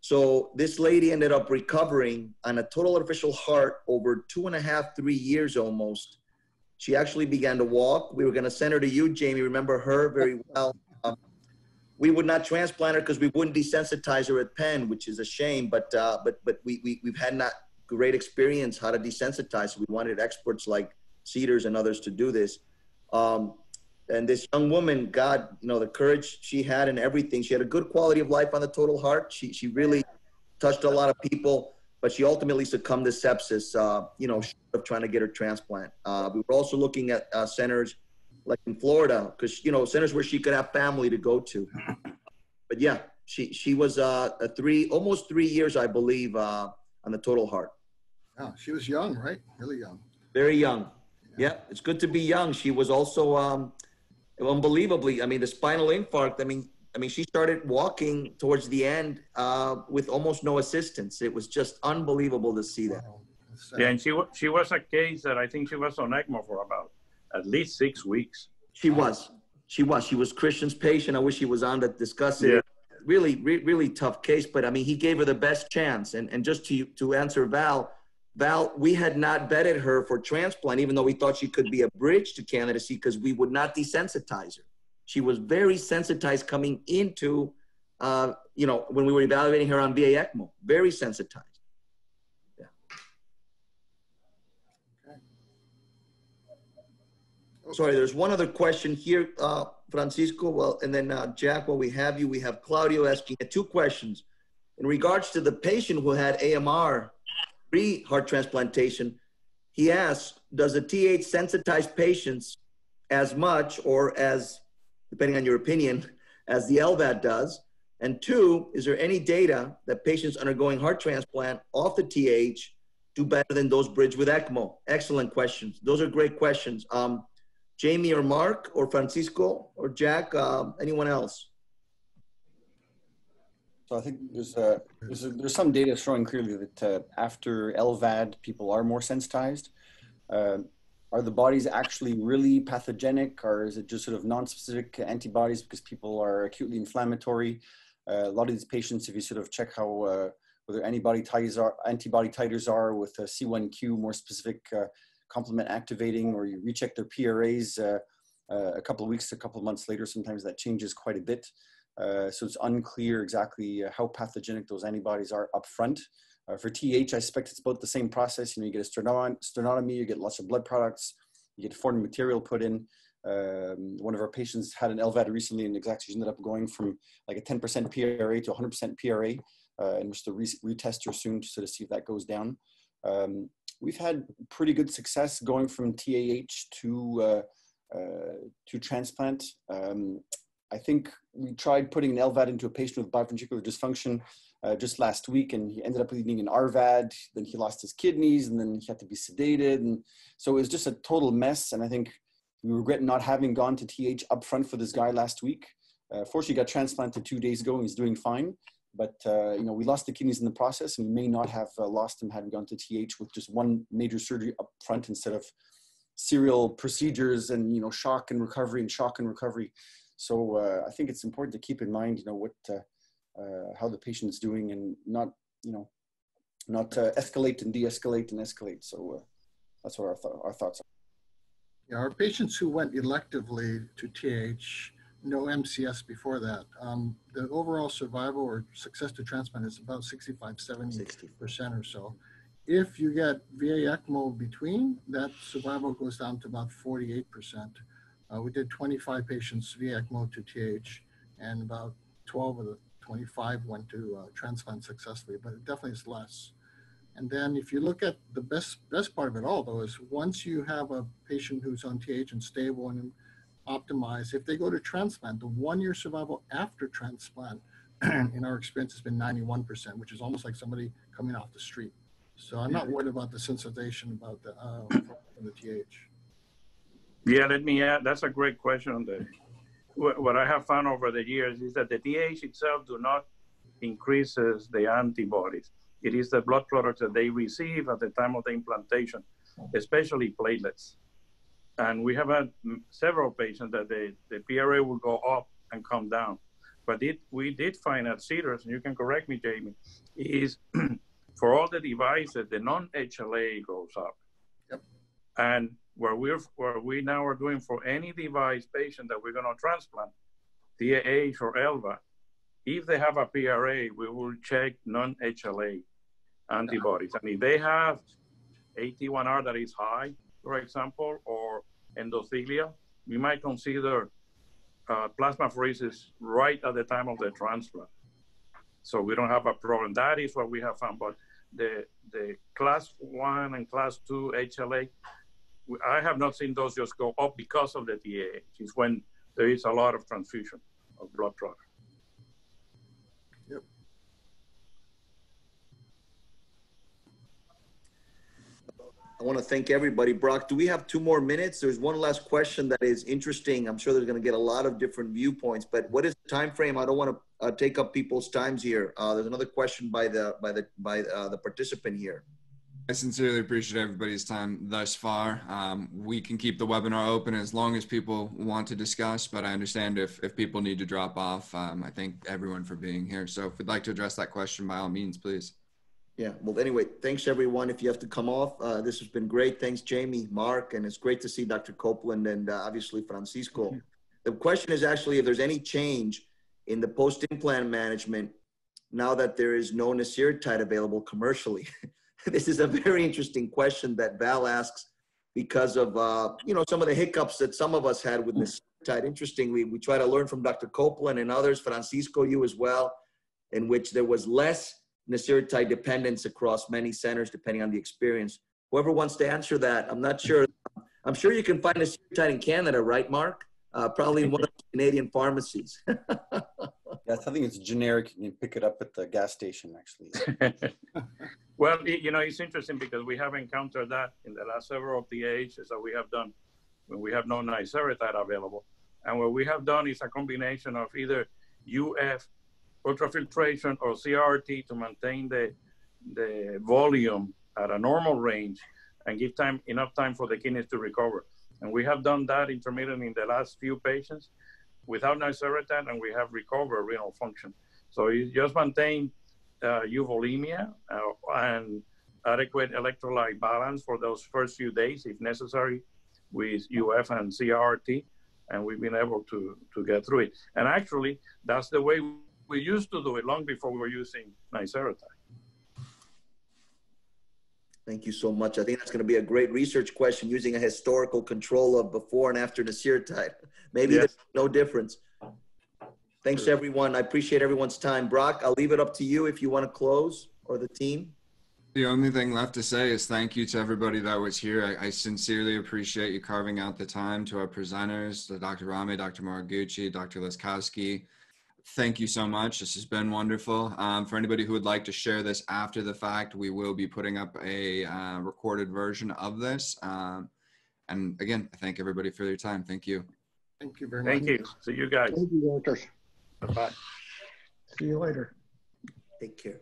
So this lady ended up recovering on a total artificial heart over two and a half, three years almost. She actually began to walk. We were going to send her to you, Jamie. Remember her very well. Um, we would not transplant her because we wouldn't desensitize her at Penn, which is a shame. But uh, but but we, we we've had not great experience how to desensitize. We wanted experts like Cedars and others to do this. Um, and this young woman, God, you know, the courage she had and everything. She had a good quality of life on the total heart. She she really touched a lot of people, but she ultimately succumbed to sepsis. Uh, you know, of trying to get her transplant. Uh, we were also looking at uh, centers like in Florida, because you know, centers where she could have family to go to. But yeah, she she was uh, a three, almost three years, I believe, uh, on the total heart. Yeah, she was young, right? Really young. Very young. Yeah, it's good to be young. She was also. Um, unbelievably, I mean, the spinal infarct. I mean, I mean, she started walking towards the end uh, with almost no assistance. It was just unbelievable to see that. Yeah, and she she was a case that I think she was on ECMO for about at least six weeks. She was, she was, she was Christian's patient. I wish he was on to discuss it. Yeah. Really, re- really tough case, but I mean, he gave her the best chance. And and just to to answer Val, Val, we had not vetted her for transplant, even though we thought she could be a bridge to candidacy because we would not desensitize her. She was very sensitized coming into, uh, you know, when we were evaluating her on VA ECMO, very sensitized. Yeah. Okay. Sorry, there's one other question here, uh, Francisco. Well, and then uh, Jack, while we have you, we have Claudio asking two questions. In regards to the patient who had AMR pre heart transplantation, he asks, does the TH sensitize patients as much or as, depending on your opinion, as the LVAD does? And two, is there any data that patients undergoing heart transplant off the TH do better than those bridged with ECMO? Excellent questions. Those are great questions. Um, Jamie or Mark or Francisco or Jack, um, anyone else? So I think there's uh, there's, there's some data showing clearly that uh, after LVAD, people are more sensitized. Uh, are the bodies actually really pathogenic, or is it just sort of non-specific antibodies because people are acutely inflammatory? Uh, a lot of these patients, if you sort of check how uh, whether antibody titers are antibody titers are with a C1Q more specific uh, complement activating, or you recheck their PRAs a couple of weeks, a couple of months later, sometimes that changes quite a bit. Uh, so it's unclear exactly uh, how pathogenic those antibodies are up front. Uh, for TH, I suspect it's about the same process. You know, you get a sternotomy, you get lots of blood products, you get foreign material put in. Um, one of our patients had an LVAD recently, and exactly ended up going from like a 10% PRA to 100% PRA, uh, and we're still re- retest her soon to sort of see if that goes down. Um, we've had pretty good success going from TAH to uh, uh, to transplant. Um, I think we tried putting an LVAD into a patient with biventricular dysfunction uh, just last week, and he ended up needing an RVAD. Then he lost his kidneys, and then he had to be sedated, and so it was just a total mess. And I think we regret not having gone to TH up front for this guy last week. Uh, fortunately, he got transplanted two days ago, and he's doing fine. But uh, you know, we lost the kidneys in the process, and we may not have uh, lost him had we gone to TH with just one major surgery up front instead of serial procedures and you know shock and recovery and shock and recovery. So uh, I think it's important to keep in mind, you know, what uh, uh, how the patient is doing, and not you know not uh, escalate and de-escalate and escalate. So uh, that's what our th- our thoughts are. Yeah, our patients who went electively to TH, no MCS before that, um, the overall survival or success to transplant is about 65, 70 60. percent or so. If you get VA ECMO between, that survival goes down to about 48 percent. Uh, we did 25 patients VA ECMO to TH, and about 12 of the 25 went to uh, transplant successfully, but it definitely is less. And then if you look at the best best part of it all, though, is once you have a patient who's on TH and stable and optimized, if they go to transplant, the one-year survival after transplant, in our experience, has been 91%, which is almost like somebody coming off the street. So I'm not worried about the sensitization about the, uh, from the TH. Yeah, let me add, that's a great question the, what, I have found over the years is that the DH itself do not increases the antibodies. It is the blood products that they receive at the time of the implantation, especially platelets. And we have had several patients that the, the PRA will go up and come down. But it, we did find at Cedars, and you can correct me, Jamie, is for all the devices, the non-HLA goes up. Yep. And where we're where we now are doing for any device patient that we're going to transplant, DAH or ELVA, if they have a PRA, we will check non-HLA antibodies. And if they have AT1R that is high, for example, or endothelial, we might consider uh, plasmapheresis right at the time of the transplant. So we don't have a problem. That is what we have found. But the the class one and class two HLA, I have not seen those just go up because of the DAH. It's when there is a lot of transfusion of blood product. I want to thank everybody. Brock, do we have two more minutes? There's one last question that is interesting. I'm sure they're going to get a lot of different viewpoints, but what is the time frame? I don't want to uh, take up people's times here. Uh, there's another question by the by the by uh, the participant here. I sincerely appreciate everybody's time thus far. Um, we can keep the webinar open as long as people want to discuss, but I understand if, if people need to drop off. Um, I thank everyone for being here. So if we'd like to address that question, by all means, please. Yeah. Well, anyway, thanks everyone. If you have to come off, uh, this has been great. Thanks, Jamie, Mark, and it's great to see Dr. Copeland and uh, obviously Francisco. The question is actually if there's any change in the post-implant management now that there is no nesiritide available commercially. this is a very interesting question that Val asks because of uh, you know some of the hiccups that some of us had with nesiritide. Interestingly, we try to learn from Dr. Copeland and others, Francisco, you as well, in which there was less nesiritide dependence across many centers, depending on the experience. Whoever wants to answer that, I'm not sure. I'm sure you can find nesiritide in Canada, right, Mark? Uh, probably in one of the Canadian pharmacies. Yes, I think it's generic. You can pick it up at the gas station, actually. well, you know, it's interesting because we have encountered that in the last several DAHs that we have done when we have no nesiritide available. And what we have done is a combination of either UF ultrafiltration or CRT to maintain the, the volume at a normal range and give time enough time for the kidneys to recover. And we have done that intermittently in the last few patients without nesiritide, and we have recovered renal function. So you just maintain uh, euvolemia uh, and adequate electrolyte balance for those first few days, if necessary, with UF and CRT, and we've been able to to get through it. And actually, that's the way we used to do it long before we were using nesiritide. Thank you so much. I think that's going to be a great research question using a historical control of before and after nesiritide. Maybe yes. there's no difference. Thanks everyone. I appreciate everyone's time. Brock, I'll leave it up to you if you want to close or the team. The only thing left to say is thank you to everybody that was here. I, I sincerely appreciate you carving out the time to our presenters, to Dr. Rame, Dr. Moriguchi, Dr. Liszkowski, thank you so much. This has been wonderful. Um, for anybody who would like to share this after the fact, we will be putting up a uh, recorded version of this. Um, and again, I thank everybody for their time. Thank you. Thank you very thank much. Thank you. See you guys. Thank you, Bye bye. See you later. Take care.